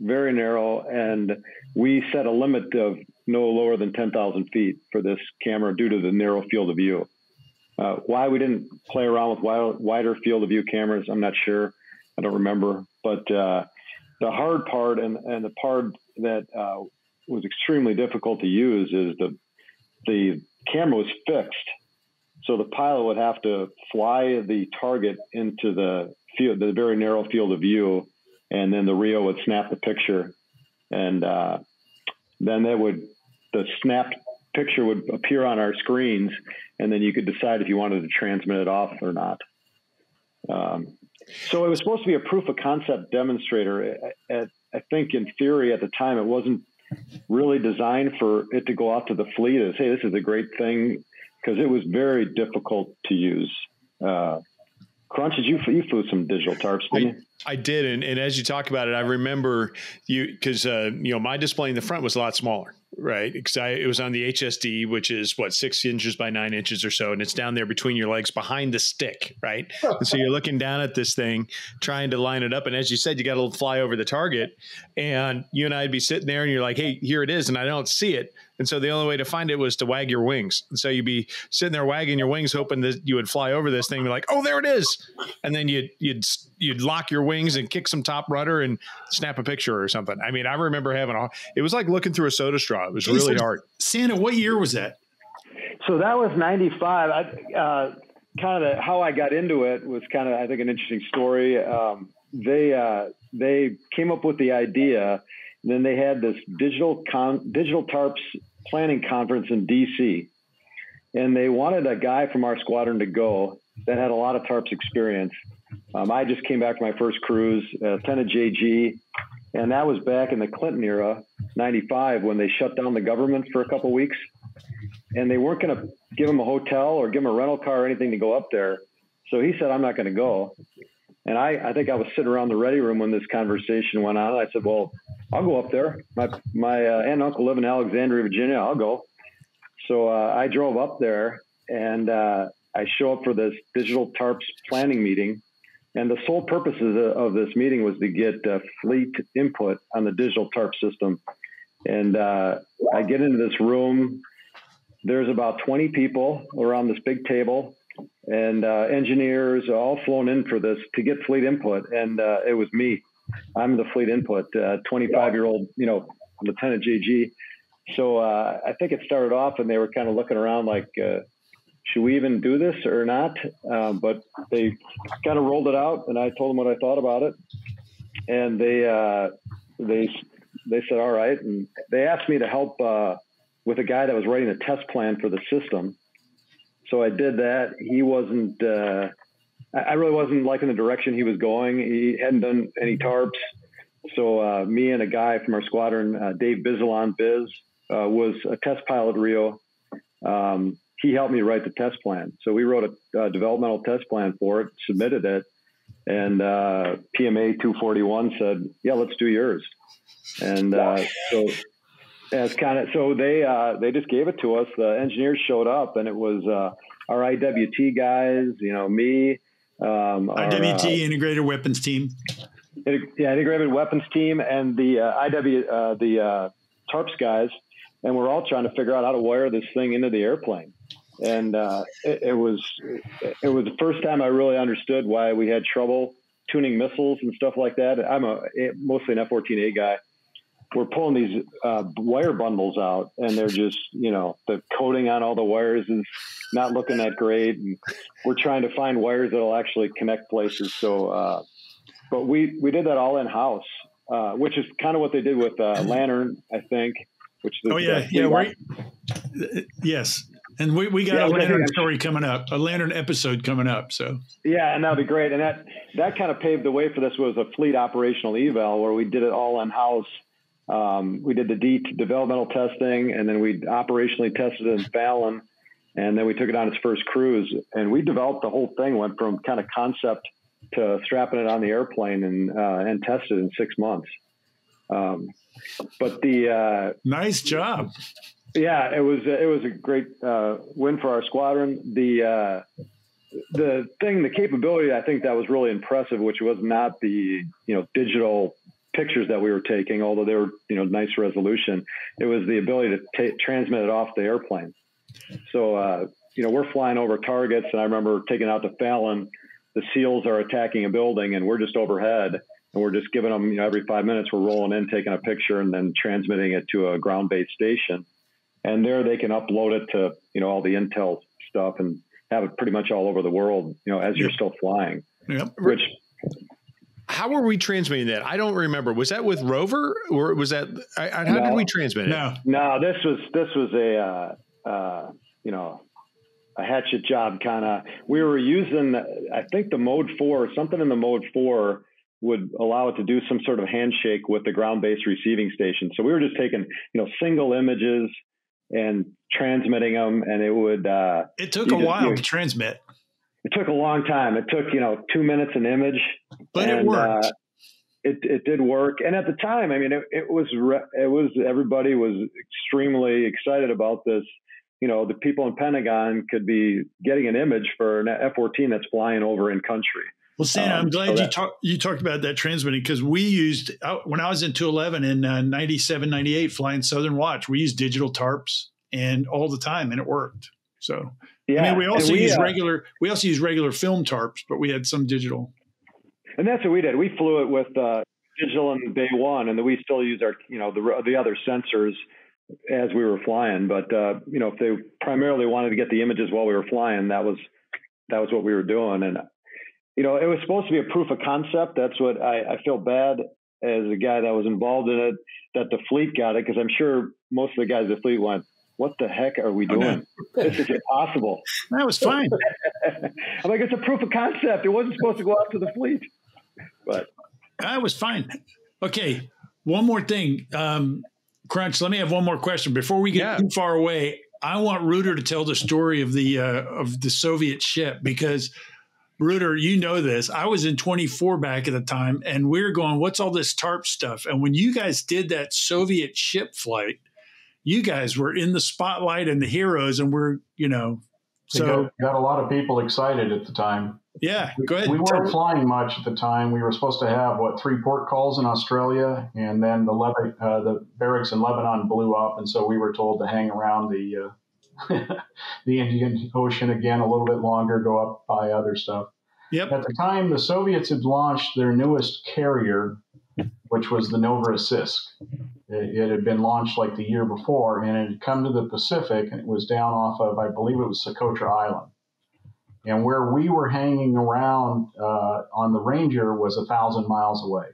very narrow, and we set a limit of no lower than 10,000 feet for this camera due to the narrow field of view. Uh, why we didn't play around with wider, wider field of view cameras, I'm not sure. I don't remember. But uh, the hard part and, and the part that uh, was extremely difficult to use is the the camera was fixed, so the pilot would have to fly the target into the field, the very narrow field of view, and then the Rio would snap the picture, and uh, then they would the snapped picture would appear on our screens, and then you could decide if you wanted to transmit it off or not. Um, so it was supposed to be a proof of concept demonstrator. I think in theory at the time it wasn't really designed for it to go out to the fleet as, hey, this is a great thing, because it was very difficult to use. Uh, Crunch, did you you flew some digital tarps? Didn't you? I did, and, and as you talk about it, I remember you because uh, you know my display in the front was a lot smaller, right? Because it was on the HSD, which is what six inches by nine inches or so, and it's down there between your legs, behind the stick, right? and so you're looking down at this thing, trying to line it up, and as you said, you got to fly over the target, and you and I'd be sitting there, and you're like, "Hey, here it is," and I don't see it, and so the only way to find it was to wag your wings. And so you'd be sitting there wagging your wings, hoping that you would fly over this thing, be like, "Oh, there it is," and then you'd you'd you'd lock your wings and kick some top rudder and snap a picture or something. I mean, I remember having a, it was like looking through a soda straw. It was really hard. Santa, what year was that? So that was 95. I, uh, kind of how I got into it was kind of, I think, an interesting story. Um, they, uh, they came up with the idea. then they had this digital con- digital tarps planning conference in DC. And they wanted a guy from our squadron to go that had a lot of tarps experience. Um, I just came back from my first cruise, uh, Lieutenant JG, and that was back in the Clinton era, 95, when they shut down the government for a couple weeks. And they weren't going to give him a hotel or give him a rental car or anything to go up there. So he said, I'm not going to go. And I, I think I was sitting around the ready room when this conversation went on. I said, Well, I'll go up there. My, my uh, aunt and uncle live in Alexandria, Virginia. I'll go. So uh, I drove up there and uh, I show up for this digital TARPS planning meeting. And the sole purpose of, the, of this meeting was to get uh, fleet input on the digital TARP system. And uh, I get into this room. There's about 20 people around this big table. and uh, engineers all flown in for this to get fleet input, and uh, it was me. I'm the fleet input, 25 uh, year old, you know, Lieutenant JG. So uh, I think it started off, and they were kind of looking around like, uh, should we even do this or not? But they kind of rolled it out, and I told them what I thought about it, and they they they said all right, and they asked me to help with a guy that was writing a test plan for the system so I did that. He wasn't. Uh, I really wasn't liking the direction he was going. He hadn't done any tarps. So uh, me and a guy from our squadron, uh, Dave Bizelon Biz, uh, was a test pilot Rio. Um, he helped me write the test plan. So we wrote a, a developmental test plan for it, submitted it, and uh, PMA 241 said, "Yeah, let's do yours." And uh, so as kind of so they uh, they just gave it to us. The engineers showed up, and it was uh, our IWT guys. You know, me. Um, IWT our, uh, Integrated Weapons Team. Yeah, Integrated Weapons Team, and the uh, IW uh, the uh, TARPS guys, and we're all trying to figure out how to wire this thing into the airplane. And it, it was it was the first time I really understood why we had trouble tuning missiles and stuff like that. I'm a mostly an F-14A guy we're pulling these uh, wire bundles out and they're just you know the coating on all the wires is not looking that great. And we're trying to find wires that'll actually connect places. So uh, but we we did that all in house uh, which is kind of what they did with uh, LANTIRN i think which oh yeah. yeah right yes. And we, we got yeah, a LANTIRN story coming up a LANTIRN episode coming up so. Yeah and that'd be great. And that that kind of paved the way for this was a fleet operational eval where we did it all in house um, we did the D developmental testing, and then we operationally tested it in Fallon, and then we took it on its first cruise. And we developed the whole thing, went from kind of concept to strapping it on the airplane and uh, and tested in six months. Um, but the uh, nice job. Yeah, it was it was a great uh, win for our squadron. The uh, the thing, the capability, I think that was really impressive, which was not the you know digital pictures that we were taking, although they were, you know, nice resolution. It was the ability to transmit it off the airplane. So, uh, you know, we're flying over targets, and I remember taking out to Fallon. The SEALs are attacking a building, and we're just overhead, and we're just giving them, you know, every five minutes we're rolling in, taking a picture, and then transmitting it to a ground-based station. And there they can upload it to, you know, all the intel stuff and have it pretty much all over the world, you know, as you're still flying. Yep. Which how were we transmitting that? I don't remember. Was that with Rover or was that I, I, how no, did we transmit it? No, no. This was this was a uh, uh, you know a hatchet job kind of. We were using I think the mode four something in the mode four would allow it to do some sort of handshake with the ground based receiving station. So we were just taking you know single images and transmitting them, and it would. Uh, it took a just, while you know, to transmit it took a long time. It took, you know, two minutes an image. But and, it worked. Uh, it, it did work. And at the time, I mean, it, it was, it was, everybody was extremely excited about this. You know, the people in Pentagon could be getting an image for an F 14 that's flying over in country. Well, Santa, um, I'm glad so you talked you talked about that transmitting because we used when I was in 211 in uh, 97, 98 flying Southern Watch, we used digital tarps and all the time, and it worked. So yeah, I mean, we also we, use uh, regular. We also use regular film tarps, but we had some digital. And that's what we did. We flew it with uh, digital day one, and we still use our, you know, the the other sensors as we were flying. But uh, you know, if they primarily wanted to get the images while we were flying, that was that was what we were doing. And you know, it was supposed to be a proof of concept. That's what I, I feel bad as a guy that was involved in it that the fleet got it because I'm sure most of the guys at the fleet went, what the heck are we doing? this is impossible. That was fine. I'm like, it's a proof of concept. It wasn't supposed to go out to the fleet, but that was fine. Okay, one more thing, um, Crunch. Let me have one more question before we get yeah. too far away. I want Rooter to tell the story of the uh, of the Soviet ship because Rooter, you know this. I was in 24 back at the time, and we are going, "What's all this tarp stuff?" And when you guys did that Soviet ship flight, you guys were in the spotlight and the heroes, and we're you know. So got, got, a lot of people excited at the time. Yeah, go ahead. We, we weren't flying much at the time. We were supposed to have what three port calls in Australia, and then the uh, the barracks in Lebanon blew up, and so we were told to hang around the uh, the Indian Ocean again a little bit longer, go up by other stuff. Yep. At the time, the Soviets had launched their newest carrier, which was the Novorossiysk. It, it had been launched like the year before, and it had come to the Pacific, and it was down off of, I believe it was Socotra Island. And where we were hanging around uh, on the Ranger was a thousand miles away.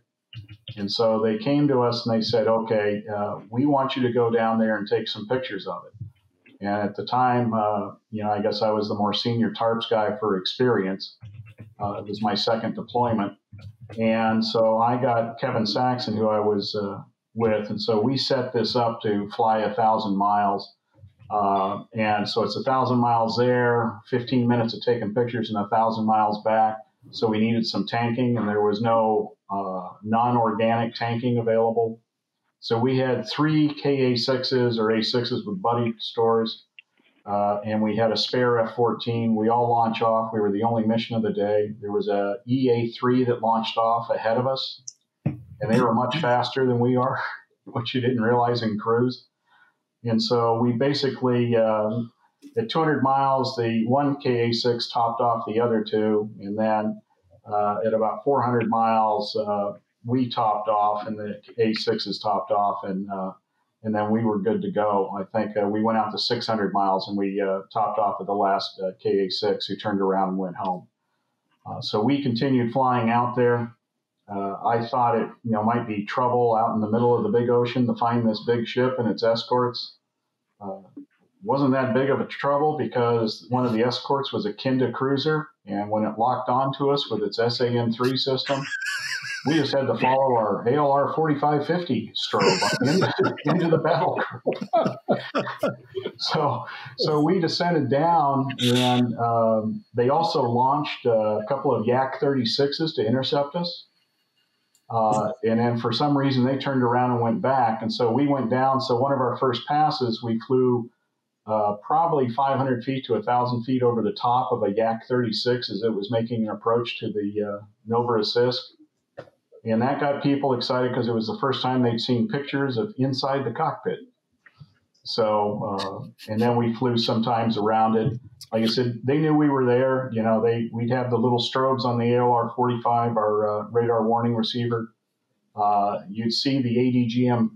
And so they came to us and they said, okay, uh, we want you to go down there and take some pictures of it. And at the time, uh, you know, I guess I was the more senior TARPS guy for experience. Uh, it was my second deployment. And so I got Kevin Saxon, who I was uh, with. And so we set this up to fly a thousand miles. Uh, and so it's a thousand miles there, 15 minutes of taking pictures, and a thousand miles back. So we needed some tanking, and there was no uh, non organic tanking available. So we had three KA6s or A6s with buddy stores, uh, and we had a spare F 14. We all launch off. We were the only mission of the day. There was a EA3 that launched off ahead of us, and they were much faster than we are, which you didn't realize in cruise. And so we basically, uh, at 200 miles, the one KA6 topped off the other two. And then uh, at about 400 miles, uh, we topped off and the A6s topped off. And, uh, and then we were good to go. I think uh, we went out to 600 miles and we uh, topped off at the last KA6 who turned around and went home. so we continued flying out there. Uh, I thought it, you know, might be trouble out in the middle of the big ocean to find this big ship and its escorts. Wasn't that big of a trouble because one of the escorts was a Kynda cruiser, and when it locked onto us with its SAM-3 system, we just had to follow our ALR 4550 strobe into, into the battle so, so we descended down, and um, they also launched a couple of Yak 36s to intercept us. Uh, and then for some reason they turned around and went back. And so we went down. So one of our first passes, we flew uh, probably 500 feet to 1,000 feet over the top of a Yak 36 as it was making an approach to the uh, Novorossiysk. And that got people excited because it was the first time they'd seen pictures of inside the cockpit. So, uh, and then we flew sometimes around it. Like I said, they knew we were there. You know, they we'd have the little strobes on the ALR 45, our uh, radar warning receiver. Uh, you'd see the ADGM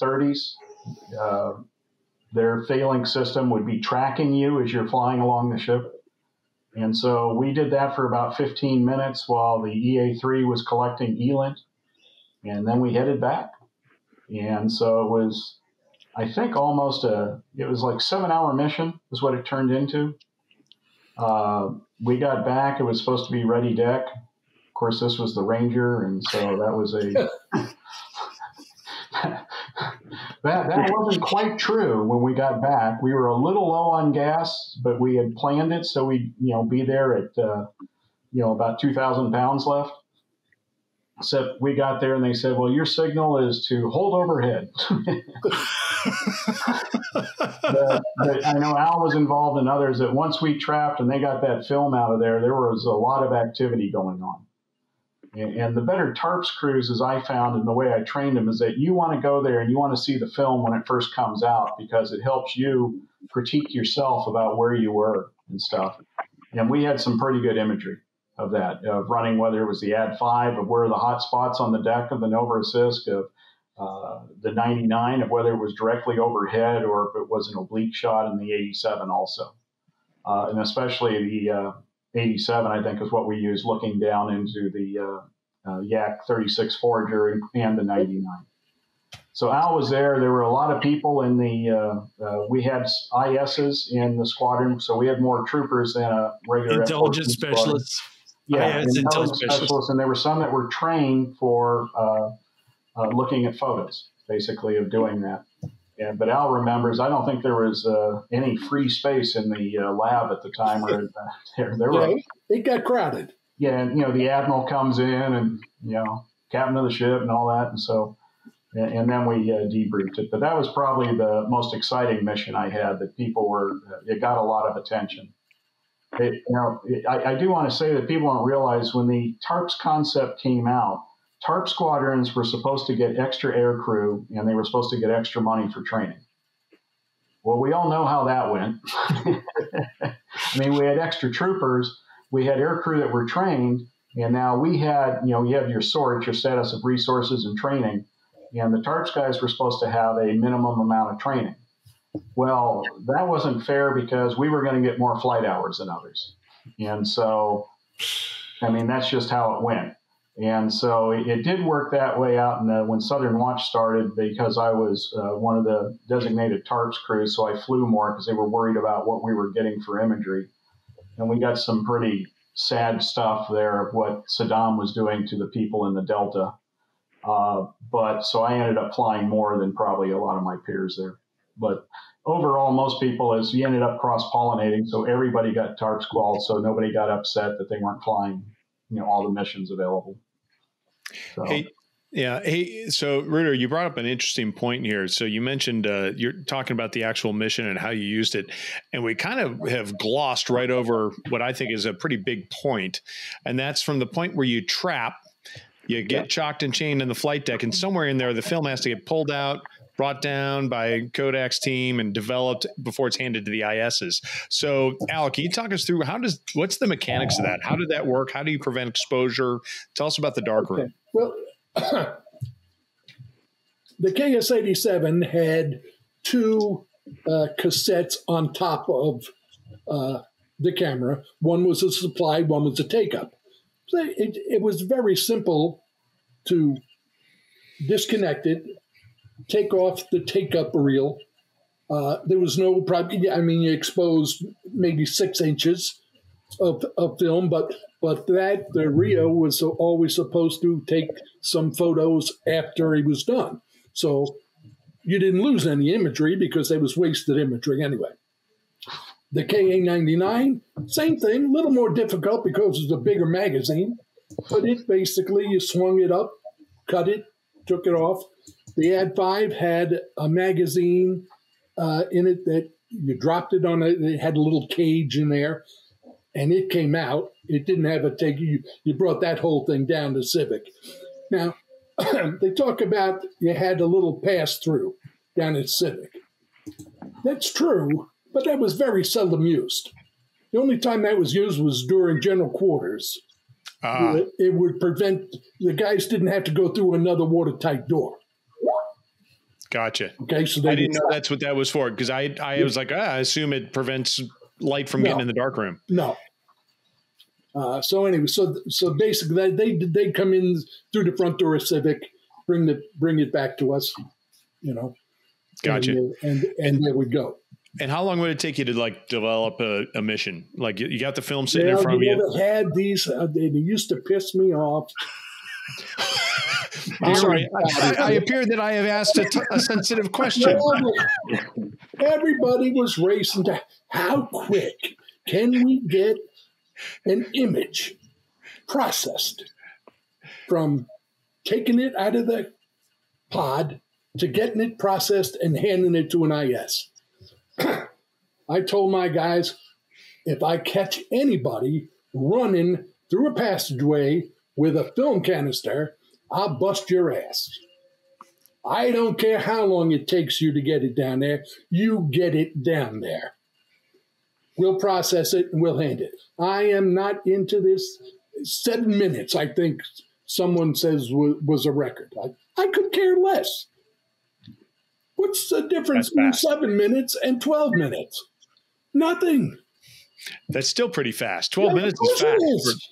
30s. Uh, uh, their failing system would be tracking you as you're flying along the ship. And so we did that for about 15 minutes while the EA3 was collecting ELINT. And then we headed back. And so it was I think almost a it was like seven hour mission is what it turned into. Uh, we got back; it was supposed to be ready deck. Of course, this was the Ranger, and so that was a that that wasn't quite true when we got back. We were a little low on gas, but we had planned it so we you know be there at uh, you know about two thousand pounds left. Except we got there and they said, "Well, your signal is to hold overhead." but, but I know Al was involved in others that once we trapped and they got that film out of there, there was a lot of activity going on. And, and the better TARPS crews, as I found, and the way I trained them, is that you want to go there and you want to see the film when it first comes out because it helps you critique yourself about where you were and stuff. And we had some pretty good imagery of that, of running whether it was the Ad 5, of where the hot spots on the deck of the Novorossiysk, of uh, the 99 of whether it was directly overhead or if it was an oblique shot in the 87 also. Uh, and especially the uh, 87, I think, is what we use looking down into the uh, uh, Yak 36 Forager and the 99. So Al was there. There were a lot of people in the. we had ISs in the squadron, so we had more troopers than a regular intelligence specialists. Yeah, IS intelligence specialists, and there were some that were trained for uh, looking at photos, basically, of doing that. Yeah, but Al remembers. I don't think there was uh, any free space in the uh, lab at the time. Where there, there yeah, were, it got crowded. Yeah, and you know the admiral comes in, and you know captain of the ship, and all that, and so, and, and then we uh, debriefed it. But that was probably the most exciting mission I had. That people were, it got a lot of attention. It, it, I, I do want to say that people don't realize when the TARPS concept came out TARP squadrons were supposed to get extra air crew and they were supposed to get extra money for training. Well, we all know how that went. I mean, we had extra troopers, we had air crew that were trained, and now we had, you know, you have your SORT, your status of resources and training, and the TARPS guys were supposed to have a minimum amount of training. Well, that wasn't fair because we were going to get more flight hours than others. And so, I mean, that's just how it went. And so it, it did work that way out the, when Southern Watch started because I was uh, one of the designated TARPS crews. So I flew more because they were worried about what we were getting for imagery. And we got some pretty sad stuff there of what Saddam was doing to the people in the Delta. Uh, but so I ended up flying more than probably a lot of my peers there. But overall, most people, as we ended up cross pollinating, so everybody got TARPS qual, so nobody got upset that they weren't flying, you know, all the missions available. So. Hey, yeah. Hey, so Rooter, you brought up an interesting point here. So you mentioned uh, you're talking about the actual mission and how you used it, and we kind of have glossed right over what I think is a pretty big point, and that's from the point where you trap. You get chocked and chained in the flight deck, and somewhere in there, the film has to get pulled out, brought down by Kodak's team and developed before it's handed to the ISs. So, Al, can you talk us through how does what's the mechanics of that? How did that work? How do you prevent exposure? Tell us about the dark room. Okay. Well, the KS 87 had two uh, cassettes on top of uh, the camera. One was a supply, one was a take up. So it, it was very simple to disconnect it, take off the take up reel. Uh, there was no problem. I mean, you exposed maybe six inches of, of film, but but that the Rio was always supposed to take some photos after he was done. So you didn't lose any imagery because it was wasted imagery anyway. The KA99, same thing, a little more difficult because it's a bigger magazine, but it basically you swung it up, cut it, took it off. The Ad 5 had a magazine uh, in it that you dropped it on it, it had a little cage in there and it came out. It didn't have a take. You, you brought that whole thing down to CVIC. Now, they talk about you had a little pass through down at CVIC. That's true, but that was very seldom used. The only time that was used was during general quarters. Uh, it, it would prevent the guys didn't have to go through another watertight door. Gotcha. Okay, so I didn't know that's what that was for because I I yeah. was like ah, I assume it prevents light from no, getting in the dark room. No. Uh, so anyway, so so basically they they come in through the front door of CVIC, bring the bring it back to us, you know. Gotcha. And and, and there we go. And how long would it take you to like develop a, a mission? Like you got the film sitting in front of you. Had these? Uh, they, they used to piss me off. I'm sorry. I, I, appear that I have asked a, t- a sensitive question. Everybody was racing to how quick can we get an image processed from taking it out of the pod to getting it processed and handing it to an IS. I told my guys if I catch anybody running through a passageway with a film canister, I'll bust your ass. I don't care how long it takes you to get it down there, you get it down there. We'll process it and we'll hand it. I am not into this. Seven minutes, I think someone says was a record. I, I could care less. What's the difference between seven minutes and 12 minutes? Nothing. That's still pretty fast. Twelve yeah, minutes is fast. Is.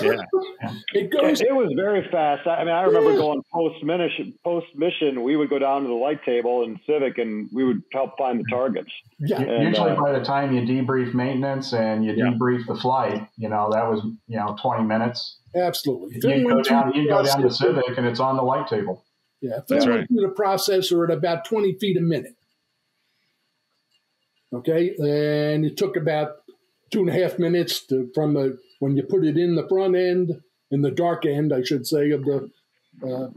yeah, it goes. It, it, was very fast. I mean, I remember yeah. going post mission. Post mission, we would go down to the light table in CVIC, and we would help find the targets. Yeah. And, Usually, uh, by the time you debrief maintenance and you debrief the flight, you know that was you know twenty minutes. Absolutely. You go down. You go down to CVIC, and it's on the light table. Yeah, that's right. through the processor at about twenty feet a minute. Okay, and it took about two and a half minutes to, from the when you put it in the front end, in the dark end, I should say, of the uh,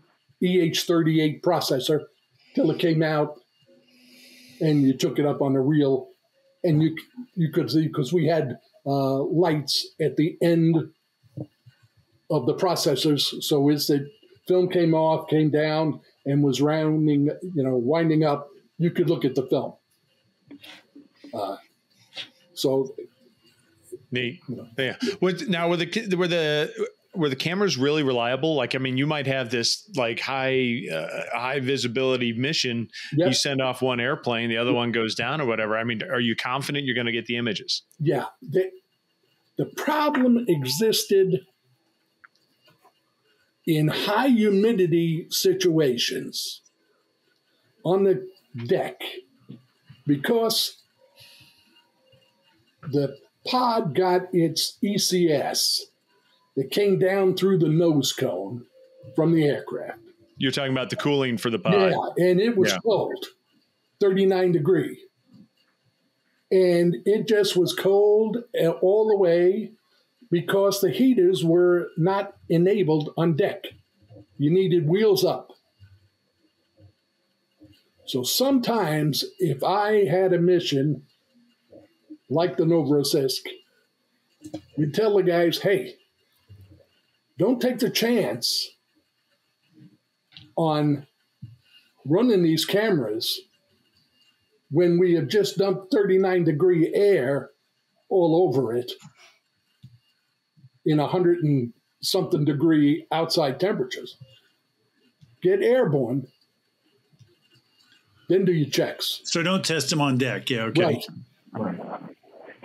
EH38 processor till it came out, and you took it up on the reel, and you you could see because we had uh, lights at the end of the processors, so as the film came off, came down, and was rounding, you know, winding up, you could look at the film. Uh, so neat. Yeah. With, now, were the were the were the cameras really reliable? Like, I mean, you might have this like high uh, high visibility mission. Yep. You send off one airplane, the other one goes down, or whatever. I mean, are you confident you're going to get the images? Yeah. The, the problem existed in high humidity situations on the deck because the pod got its ECS that came down through the nose cone from the aircraft. You're talking about the cooling for the pod. Yeah, and it was yeah. cold, 39 degree. And it just was cold eh, all the way because the heaters were not enabled on deck. You needed wheels up. So sometimes if I had a mission like the Novorossiysk, we'd tell the guys, hey, don't take the chance on running these cameras when we have just dumped 39 degree air all over it in 100 and something degree outside temperatures. Get airborne, then do your checks. So don't test them on deck. Yeah, okay. Right. right.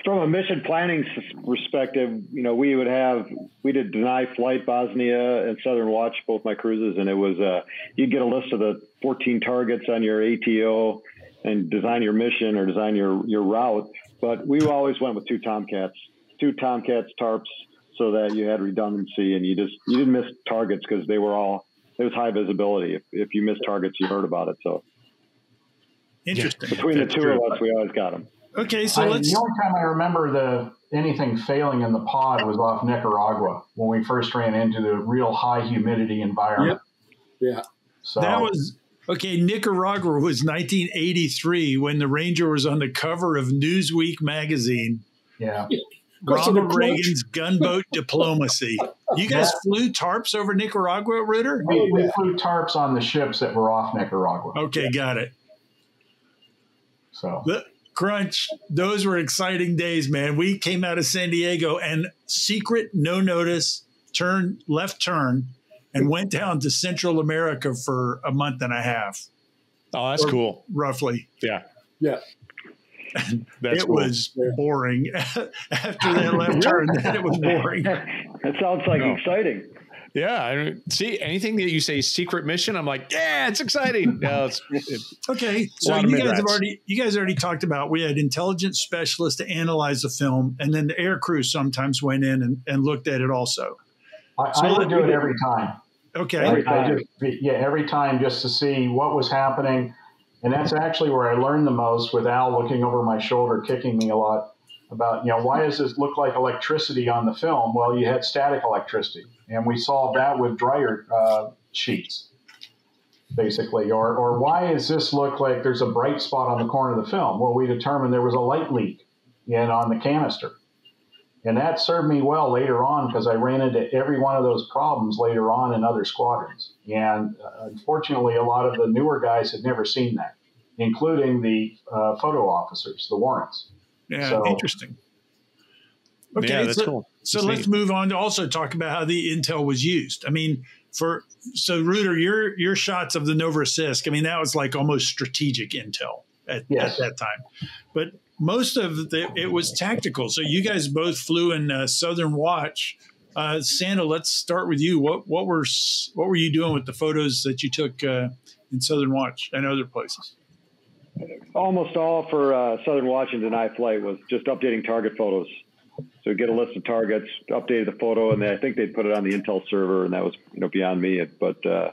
From a mission planning perspective, you know, we would have we did deny flight Bosnia and Southern Watch both my cruises, and it was uh, you'd get a list of the 14 targets on your ATO and design your mission or design your your route. But we always went with two Tomcats, two Tomcats tarps, so that you had redundancy and you just you didn't miss targets because they were all it was high visibility. If, if you missed targets, you heard about it. So interesting. Between That's the two true. of us, we always got them. Okay, so I, let's. The only time I remember the anything failing in the pod was off Nicaragua when we first ran into the real high humidity environment. Yep. Yeah. So that was okay. Nicaragua was 1983 when the Ranger was on the cover of Newsweek magazine. Yeah. Ronald Reagan's gunboat diplomacy. You guys flew tarps over Nicaragua, Rooter? We, we, flew tarps on the ships that were off Nicaragua. Okay, got it. So the crunch, those were exciting days, man. We came out of San Diego and secret, no notice, turn left turn, and went down to Central America for a month and a half. Oh, that's cool. Roughly. Yeah. Yeah. it cool. was boring after that left turn. Then it was boring. That sounds like no. exciting. Yeah, I see anything that you say secret mission, I'm like, yeah, it's exciting. No, it's, it's okay. So you guys have already you guys already talked about we had intelligence specialists to analyze the film, and then the air crew sometimes went in and, and looked at it also. I, so I would do it every time. Okay. Every time. Just, yeah, every time just to see what was happening and that's actually where I learned the most with Al looking over my shoulder, kicking me a lot about, you know, why does this look like electricity on the film? Well, you had static electricity, and we solved that with dryer uh, sheets, basically. Or, or why does this look like there's a bright spot on the corner of the film? Well, we determined there was a light leak in on the canister. And that served me well later on because I ran into every one of those problems later on in other squadrons. And uh, unfortunately, a lot of the newer guys had never seen that, including the uh, photo officers, the warrants. Yeah, so, interesting. Okay, yeah, so, cool. so let's move on to also talk about how the intel was used. I mean, for so Rooter, your your shots of the Novorossiysk, I mean, that was like almost strategic intel at, yes. at that time. But most of the it was tactical. So you guys both flew in uh, Southern Watch. Uh, Santa, let's start with you. What what were what were you doing with the photos that you took uh, in Southern Watch and other places? Almost all for uh, Southern and Deny Flight was just updating target photos. So get a list of targets, updated the photo, and then I think they'd put it on the Intel server, and that was you know beyond me. But uh,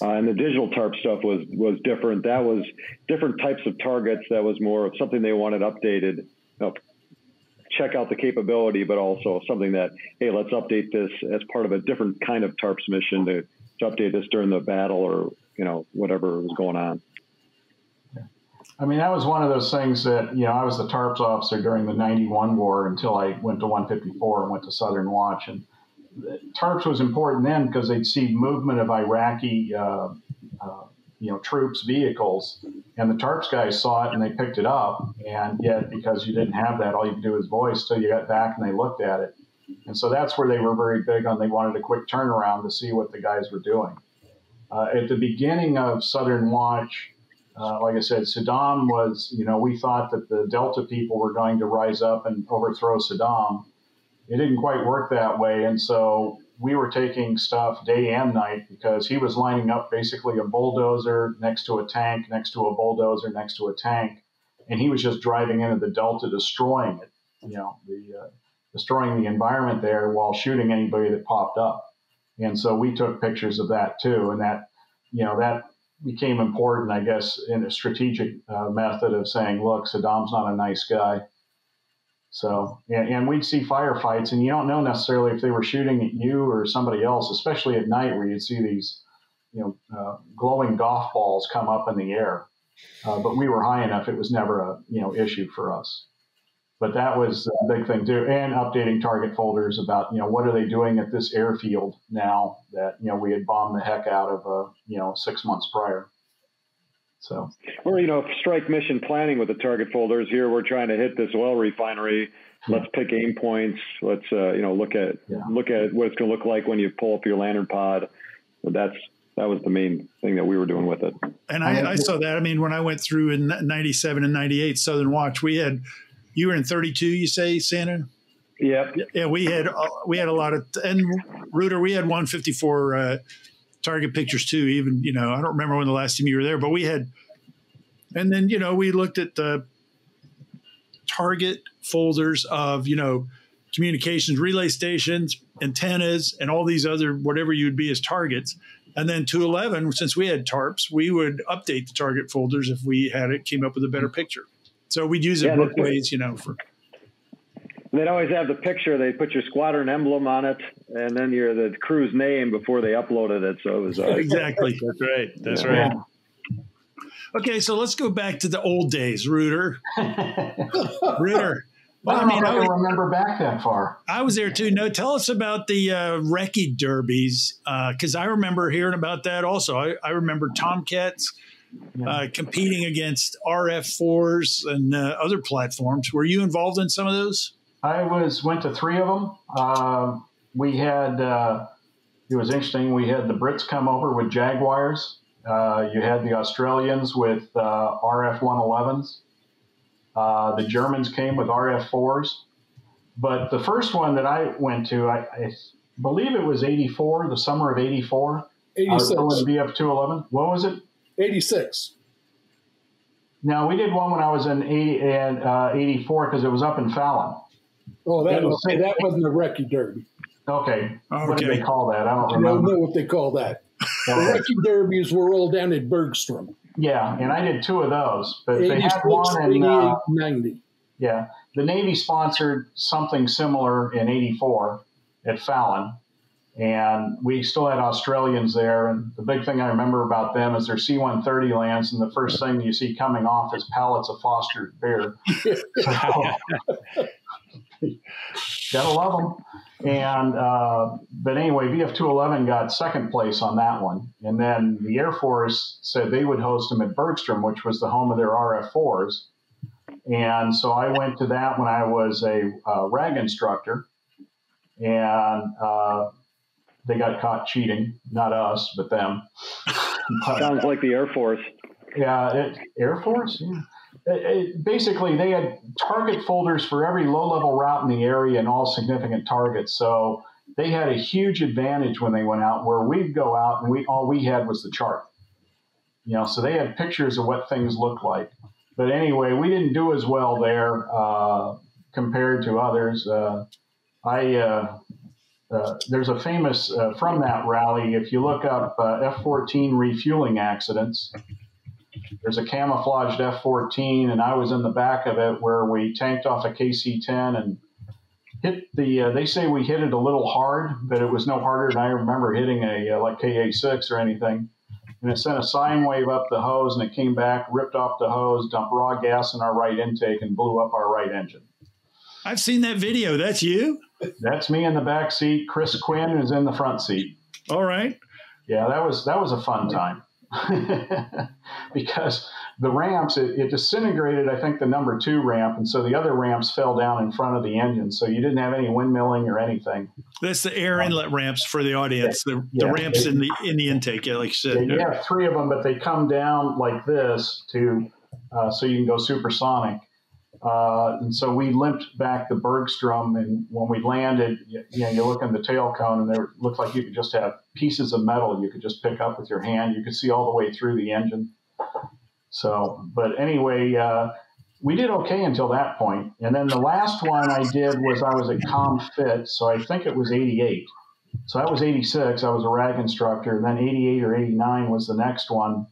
uh, and the digital tarp stuff was was different. That was different types of targets. That was more of something they wanted updated. You know, check out the capability, but also something that hey, let's update this as part of a different kind of tarps mission to, to update this during the battle or you know whatever was going on. I mean, that was one of those things that, you know, I was the TARPS officer during the 91 war until I went to 154 and went to Southern Watch. And TARPS was important then because they'd see movement of Iraqi, uh, uh, you know, troops, vehicles And the tarps guys saw it and they picked it up. And yet, because you didn't have that, all you could do was voice till you got back and they looked at it. And so that's where they were very big on. They wanted a quick turnaround to see what the guys were doing. Uh, at the beginning of Southern Watch, uh, like I said, Saddam was, you know, we thought that the Delta people were going to rise up and overthrow Saddam. It didn't quite work that way. And so we were taking stuff day and night because he was lining up basically a bulldozer next to a tank, next to a bulldozer, next to a tank. And he was just driving into the Delta, destroying it, you know, the, uh, destroying the environment there while shooting anybody that popped up. And so we took pictures of that too. And that, you know, that became important, I guess, in a strategic uh, method of saying, look, Saddam's not a nice guy. So, and, and, we'd see firefights, and you don't know necessarily if they were shooting at you or somebody else, especially at night where you'd see these, you know, uh, glowing golf balls come up in the air. Uh, but we were high enough; it was never a you know issue for us. But that was a big thing too, and updating target folders about you know what are they doing at this airfield now that you know we had bombed the heck out of uh, you know six months prior. So, or you know, strike mission planning with the target folders. Here, we're trying to hit this oil refinery. Let's pick aim points. Let's uh, you know look at yeah. look at what it's going to look like when you pull up your LANTIRN pod. But that's that was the main thing that we were doing with it. And I, I saw that. I mean, when I went through in '97 and '98 Southern Watch, we had you were in 32. You say Santa? Yep. Yeah, we had uh, we had a lot of and Rooter. We had 154 uh, target pictures too. Even you know, I don't remember when the last time you were there, but we had, and then you know, we looked at the target folders of you know communications relay stations, antennas, and all these other whatever you'd be as targets. And then 211, since we had tarps, we would update the target folders if we had it came up with a better picture. So we'd use it yeah, both ways, you know, for They'd always have the picture. They put your squadron emblem on it, and then your the crew's name before they uploaded it. So it was uh, exactly that's right. That's yeah. right. Okay, so let's go back to the old days, Rooter. Rooter. Well, I mean, I, I remember back that far. I was there too. No, tell us about the uh, recce derbies because uh, I remember hearing about that. Also, I, I remember Tomcats uh, competing against RF4s and uh, other platforms. Were you involved in some of those? I was went to three of them. Uh, we had uh, it was interesting. We had the Brits come over with Jaguars. Uh, you had the Australians with uh, RF 111s. Uh, the Germans came with RF 4s. But the first one that I went to, I, I believe it was 84, the summer of 84. 86. Uh, VF 211. What was it? 86. Now, we did one when I was in 80 and uh, 84 because it was up in Fallon. Oh, that was okay. That wasn't a recce derby. Okay. okay. What do they call that? I don't I don't know what they call that. the recce derbies were all down at Bergstrom. Yeah, and I did two of those, but they had one in uh, 90. Yeah, the Navy sponsored something similar in '84 at Fallon, and we still had Australians there. And the big thing I remember about them is their C-130 lands, and the first thing you see coming off is pallets of Foster's beer. so, Gotta love them. And uh, but anyway, VF 211 got second place on that one, and then the Air Force said they would host them at Bergstrom, which was the home of their RF4s. And so I went to that when I was a uh, RAG instructor, and uh, they got caught cheating. Not us, but them. but, Sounds like the Air Force. Yeah, it, Air Force. Yeah it, basically they had target folders for every low level route in the area and all significant targets. So they had a huge advantage when they went out where we'd go out and we all we had was the chart. You know, so they had pictures of what things looked like. But anyway, we didn't do as well there uh, compared to others. Uh, I uh, uh there's a famous uh, from that rally. If you look up uh, F-14 refueling accidents, there's a camouflaged F 14, and I was in the back of it where we tanked off a KC 10 and hit the, uh, they say we hit it a little hard, but it was no harder than I remember hitting a like KA 6 or anything. And it sent a sine wave up the hose, and it came back, ripped off the hose, dumped raw gas in our right intake, and blew up our right engine. I've seen that video. That's you? That's me in the back seat. Chris Quinn is in the front seat. All right. Yeah, that was that was a fun time. because the ramps, it, it, disintegrated, I think, the number two ramp. And so the other ramps fell down in front of the engine. So you didn't have any windmilling or anything. That's the air inlet ramps for the audience. The, yeah, the ramps they, in the in the intake, yeah, like you said. You have three of them, but they come down like this to uh, so you can go supersonic. Uh, and so we limped back the Bergstrom, and when we landed, you, you, know, you look in the tail cone, and there looked like you could just have pieces of metal you could just pick up with your hand. You could see all the way through the engine. So, but anyway, uh, we did okay until that point. And then the last one I did was I was at ComFit, so I think it was 88. So that was 86. I was a RAG instructor. And then 88 or 89 was the next one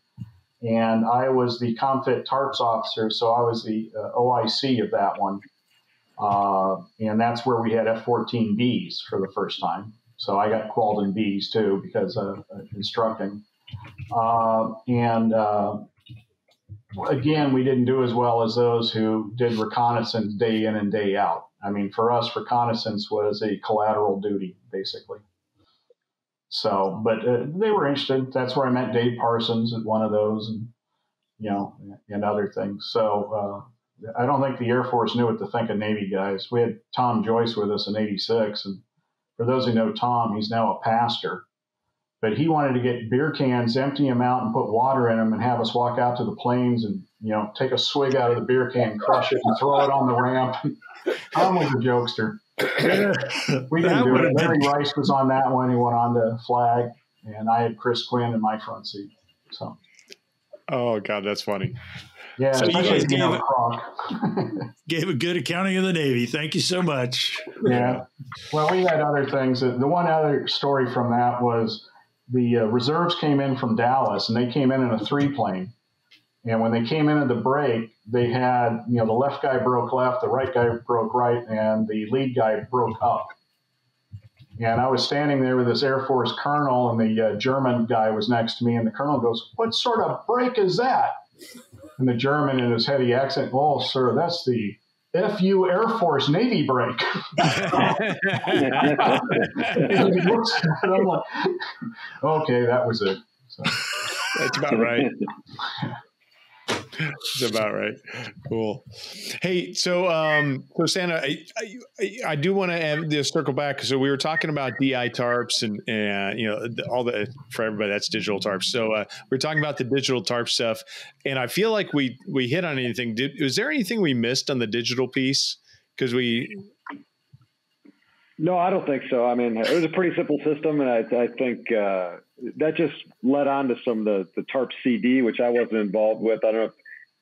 and I was the ComFit TARPS officer, so I was the uh, OIC of that one. Uh, and that's where we had F-14Bs for the first time. So I got called in Bs too because of uh, instructing. Uh, and uh, again, we didn't do as well as those who did reconnaissance day in and day out. I mean, for us, reconnaissance was a collateral duty, basically. So, but uh, they were interested. That's where I met Dave Parsons at one of those, and you know, and other things. So uh, I don't think the Air Force knew what to think of Navy guys. We had Tom Joyce with us in '86, and for those who know Tom, he's now a pastor. But he wanted to get beer cans, empty them out, and put water in them, and have us walk out to the planes and you know take a swig out of the beer can, crush it, and throw it on the ramp. Tom was a jokester we didn't do it. Larry. Rice was on that one. He went on the flag, and I had Chris Quinn in my front seat. So. Oh God, that's funny. Yeah, so you guys gave, a, gave a good accounting of the Navy. Thank you so much. Yeah. Well, we had other things. The one other story from that was the uh, reserves came in from Dallas, and they came in in a three plane. And when they came in at the break, they had, you know, the left guy broke left, the right guy broke right, and the lead guy broke up. And I was standing there with this Air Force colonel, and the uh, German guy was next to me, and the colonel goes, What sort of break is that? And the German, in his heavy accent, Oh, sir, that's the FU Air Force Navy break. and he looks at it, I'm like, Okay, that was it. So. That's about right. That's about right. Cool. Hey, so um, so Santa, I, I, I do want to circle back. So we were talking about DI tarps and and you know all the for everybody that's digital tarps. So uh, we are talking about the digital tarp stuff, and I feel like we we hit on anything. Did was there anything we missed on the digital piece? Because we. No, I don't think so. I mean, it was a pretty simple system, and I, I think uh, that just led on to some of the, the TARP CD, which I wasn't involved with. I don't know if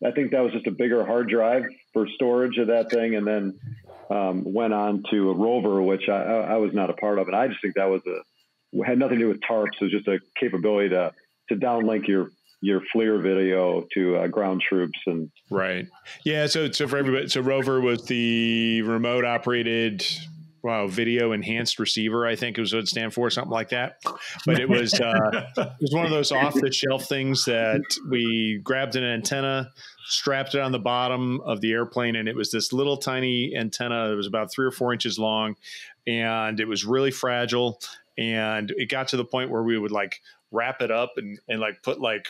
I think that was just a bigger hard drive for storage of that thing, and then um, went on to a rover, which I, I, was not a part of. And I just think that was a had nothing to do with tarps. It was just a capability to to downlink your your FLIR video to uh, ground troops and right. Yeah. So so for everybody, so rover was the remote operated wow, video enhanced receiver, I think it was what it stand for, something like that. But it was uh, it was one of those off the shelf things that we grabbed an antenna, strapped it on the bottom of the airplane, and it was this little tiny antenna that was about three or four inches long, and it was really fragile. And it got to the point where we would like wrap it up and, and like put like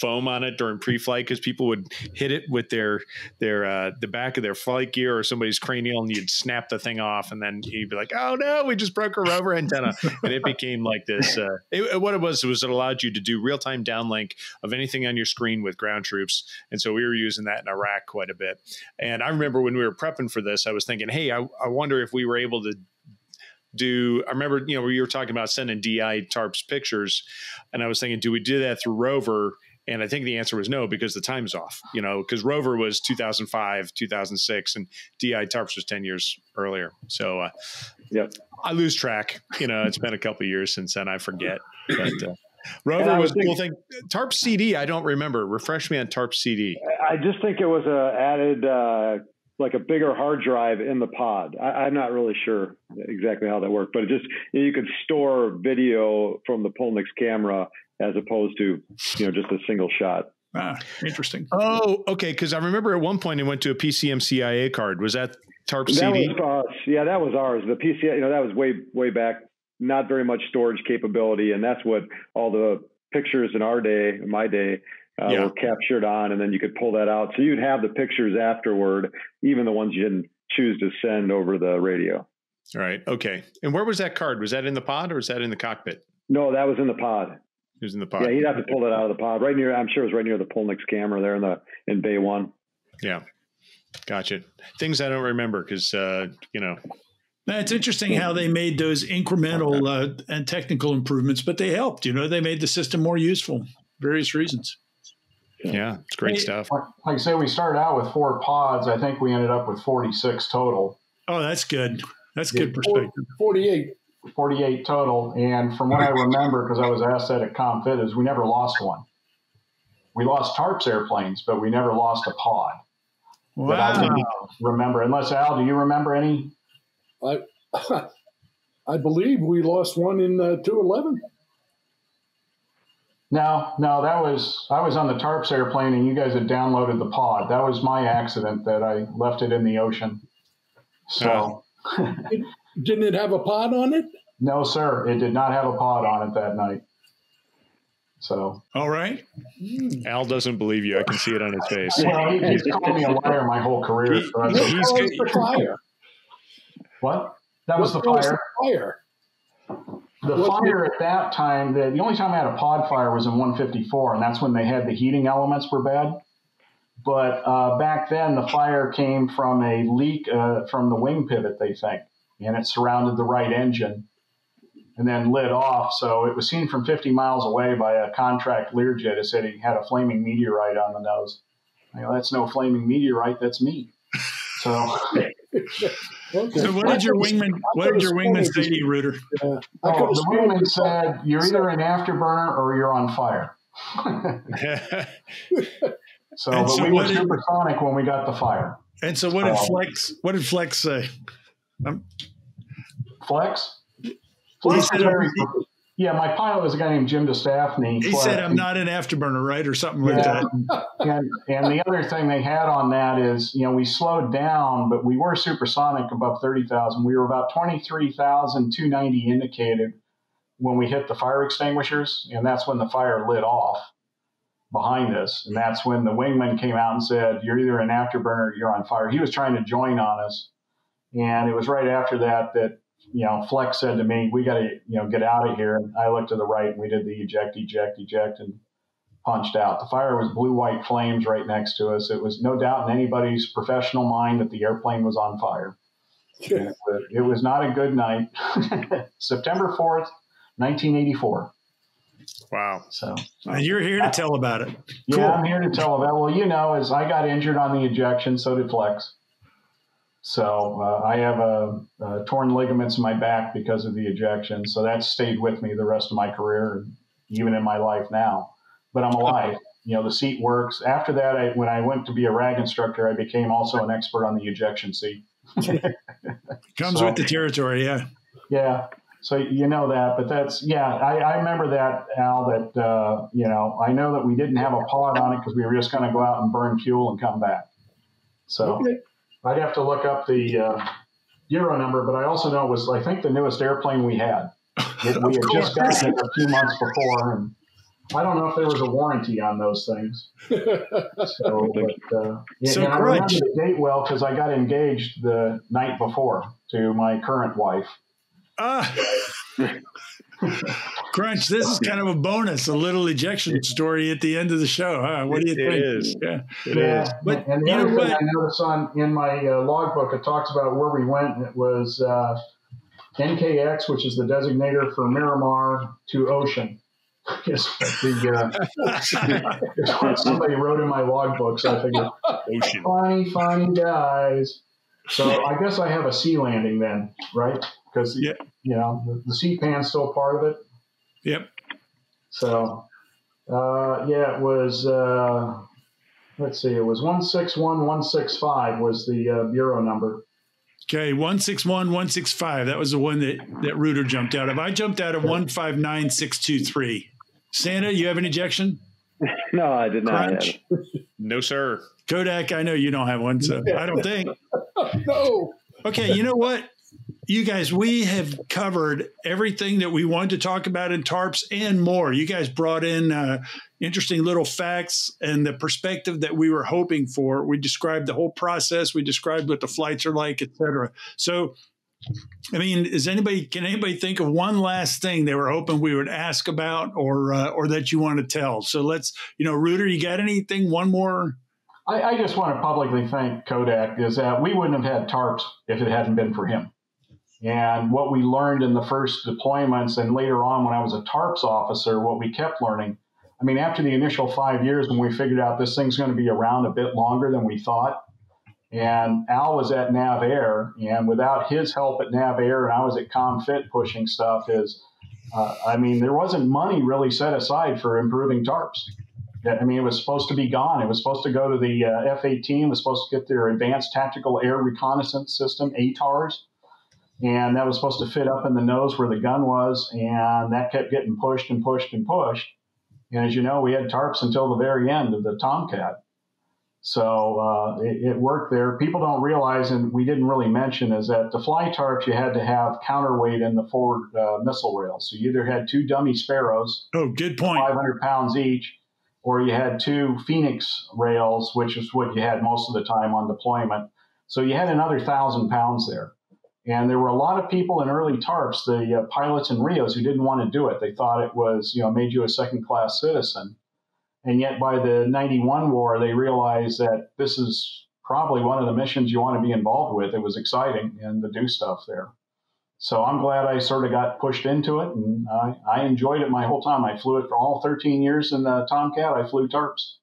foam on it during pre-flight because people would hit it with their their uh, the back of their flight gear or somebody's cranial, and you'd snap the thing off, and then you'd be like, "Oh no, we just broke a rover antenna," and it became like this. Uh, it, what it was was it allowed you to do real time downlink of anything on your screen with ground troops, and so we were using that in Iraq quite a bit. And I remember when we were prepping for this, I was thinking, "Hey, I, I wonder if we were able to." do I remember you know we were talking about sending DI tarps pictures and I was thinking do we do that through Rover and I think the answer was no because the time's off, you know, because Rover was 2005, 2006, and DI Tarps was 10 years earlier. So, uh, yep. I lose track. You know, it's been a couple years since then. I forget. But uh, Rover was a cool thing. Tarp CD, I don't remember. Refresh me on Tarp CD. I just think it was a added, uh, like a bigger hard drive in the pod. I, am not really sure exactly how that worked, but it just you could store video from the Pulnix camera as opposed to you know just a single shot. Ah, interesting. Oh, okay. Because I remember at one point it went to a PCMCIA card. Was that TARP that CD? Was us. Yeah, that was ours. The PCM, you know, that was way way back. Not very much storage capability, and that's what all the pictures in our day, in my day, uh, yeah. were captured on, and then you could pull that out. So you'd have the pictures afterward, even the ones you didn't choose to send over the radio. Right. Okay. And where was that card? Was that in the pod or was that in the cockpit? No, that was in the pod. It was in the pod. Yeah, he'd have to pull it out of the pod right near. I'm sure it was right near the Pulnix camera there in the in Bay One. Yeah. Gotcha. Things I don't remember because uh, you know. It's interesting how they made those incremental uh, and technical improvements, but they helped. You know, they made the system more useful. Various reasons. Yeah, it's great hey, stuff. Like I say, we started out with four pods. I think we ended up with 46 total. Oh, that's good. That's good perspective. 48. 48 total. And from what I remember, because I was asked that at ComFit, is we never lost one. We lost TARPS airplanes, but we never lost a pod. Wow. I remember. Unless Al, do you remember any? I I believe we lost one in uh, 211. No, no, that was I was on the TARPS airplane and you guys had downloaded the pod. That was my accident that I left it in the ocean. So didn't it have a pod on it? No, sir. It did not have a pod on it that night. So all right. Al doesn't believe you. I can see it on his face. Well, he, he's called me a liar my whole career. He, so he's, he's, the fire. What? That was the fire. fire. The fire at that time, the, the only time I had a pod fire was in 154, and that's when they had the heating elements were bad. But uh, back then, the fire came from a leak uh, from the wing pivot, they think, and it surrounded the right engine and then lit off. So it was seen from 50 miles away by a contract Learjet. It said he had a flaming meteorite on the nose. You know, that's no flaming meteorite, that's me. So So what did your wingman? What did your wingman say to you, Rooter? oh, the wingman said, "You're either an afterburner or you're on fire." so, but so we were supersonic when we got the fire. And so, what did um, Flex? What did Flex say? Um, Flex. Flex said, yeah, my pilot was a guy named Jim DeStaffney. He said, "I'm not an afterburner, right, or something yeah. like that." and and the other thing they had on that is, you know, we slowed down, but we were supersonic above thirty thousand. We were about twenty three thousand two ninety indicated when we hit the fire extinguishers, and that's when the fire lit off behind us, and that's when the wingman came out and said, "You're either an afterburner or you're on fire." He was trying to join on us, and it was right after that that you know, Flex said to me, "We got to, you know, get out of here." And I looked to the right, and we did the eject, eject, eject, and punched out. The fire was blue white flames right next to us. It was no doubt in anybody's professional mind that the airplane was on fire. It, was, it was not a good night. September fourth, nineteen eighty four. Wow. So and you're here to tell about it. Yeah, cool. I'm here to tell about. It. Well, you know, as I got injured on the ejection, so did Flex. So uh, I have a, a, torn ligaments in my back because of the ejection. So that stayed with me the rest of my career, even in my life now. But I'm alive. You know, the seat works. After that, I, when I went to be a RAG instructor, I became also an expert on the ejection seat. Comes so, with the territory, yeah. Yeah. So you know that, but that's yeah. I, I remember that Al. That uh, you know, I know that we didn't have a pod on it because we were just going to go out and burn fuel and come back. So okay. I'd have to look up the uh, bureau number, but I also know it was, I think, the newest airplane we had. we had just gotten it a few months before, and I don't know if there was a warranty on those things. So, but, uh, so and I remember the date well because I got engaged the night before to my current wife. Ah. Crunch, this is kind of a bonus, a little ejection story at the end of the show, huh? What do you it think? It is. Yeah, it yeah. is. But and the other thing I noticed on in my uh, logbook, it talks about where we went. And it was uh, NKX, which is the designator for Miramar to Ocean. is the uh, somebody wrote in my logbook. So I figured, Ocean. funny, funny guys. So I guess I have a sea landing then, right? Because yeah. you know the, the seat pan's still part of it. Yep. So uh, yeah, it was. Uh, let's see, it was one six one one six five was the uh, bureau number. Okay, one six one one six five. That was the one that that Rooter jumped out of. I jumped out of one five nine six two three. Santa, you have an ejection? No, I did not. Crunch? No, sir. Kodak, I know you don't have one, so I don't think. no. Okay, you know what? You guys, we have covered everything that we wanted to talk about in TARPs and more. You guys brought in uh, interesting little facts and the perspective that we were hoping for. We described the whole process. We described what the flights are like, et cetera. So, I mean, is anybody can anybody think of one last thing they were hoping we would ask about or uh, or that you want to tell? So let's, you know, Rooter, you got anything? One more. I, I just want to publicly thank Kodak. Is that we wouldn't have had tarps if it hadn't been for him. And what we learned in the first deployments and later on when I was a TARPS officer, what we kept learning. I mean, after the initial five years, when we figured out this thing's going to be around a bit longer than we thought, and Al was at NavAir, and without his help at NavAir, and I was at ComFit pushing stuff, is uh, I mean, there wasn't money really set aside for improving TARPs. I mean, it was supposed to be gone. It was supposed to go to the uh, F 18, was supposed to get their Advanced Tactical Air Reconnaissance System, ATARS and that was supposed to fit up in the nose where the gun was, and that kept getting pushed and pushed and pushed. And as you know, we had tarps until the very end of the Tomcat. So uh, it, it, worked there. People don't realize, and we didn't really mention, is that to fly tarps, you had to have counterweight in the forward uh, missile rail. So you either had two dummy Sparrows, oh, good point, 500 pounds each, or you had two Phoenix rails, which is what you had most of the time on deployment. So you had another thousand pounds there. And there were a lot of people in early TARPs, the uh, pilots and RIOs, who didn't want to do it. They thought it was, you know, made you a second class citizen. And yet by the 91 war, they realized that this is probably one of the missions you want to be involved with. It was exciting and to do stuff there. So I'm glad I sort of got pushed into it and I, I enjoyed it my whole time. I flew it for all 13 years in the Tomcat. I flew TARPs.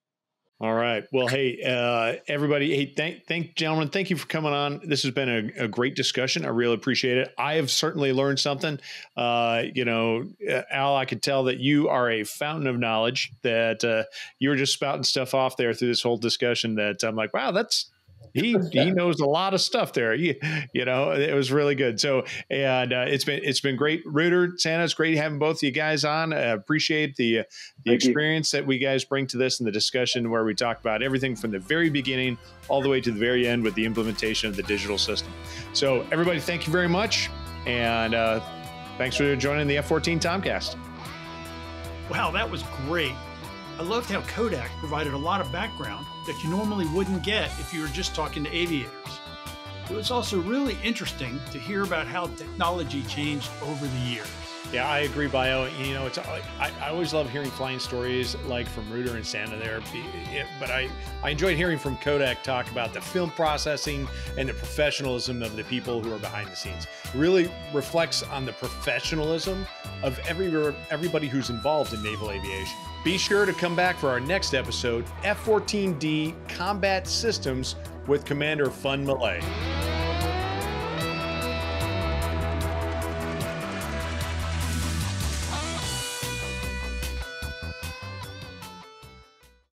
All right. Well, hey, uh, everybody. Hey, thank, thank, gentlemen. Thank you for coming on. This has been a, a great discussion. I really appreciate it. I have certainly learned something. Uh, you know, uh, Al, I could tell that you are a fountain of knowledge. That uh, you were just spouting stuff off there through this whole discussion. That I'm like, wow, that's he he knows a lot of stuff there. You, you know, it was really good. So, and uh, it's been it's been great. Rooter, Santa, it's great having both of you guys on. I appreciate the uh, the Thank experience you. that we guys bring to this and the discussion where we talk about everything from the very beginning all the way to the very end with the implementation of the digital system. So, everybody, thank you very much, and uh, thanks for joining the F14 Tomcast. Wow, that was great. I loved how Kodak provided a lot of background that you normally wouldn't get if you were just talking to aviators. It was also really interesting to hear about how technology changed over the years. Yeah, I agree, Bio. You know, it's I, I always love hearing flying stories like from Rooter and Santa there, but I I enjoyed hearing from Kodak talk about the film processing and the professionalism of the people who are behind the scenes. Really reflects on the professionalism of every everybody who's involved in naval aviation. Be sure to come back for our next episode, F 14D Combat Systems with Commander Fun Malay.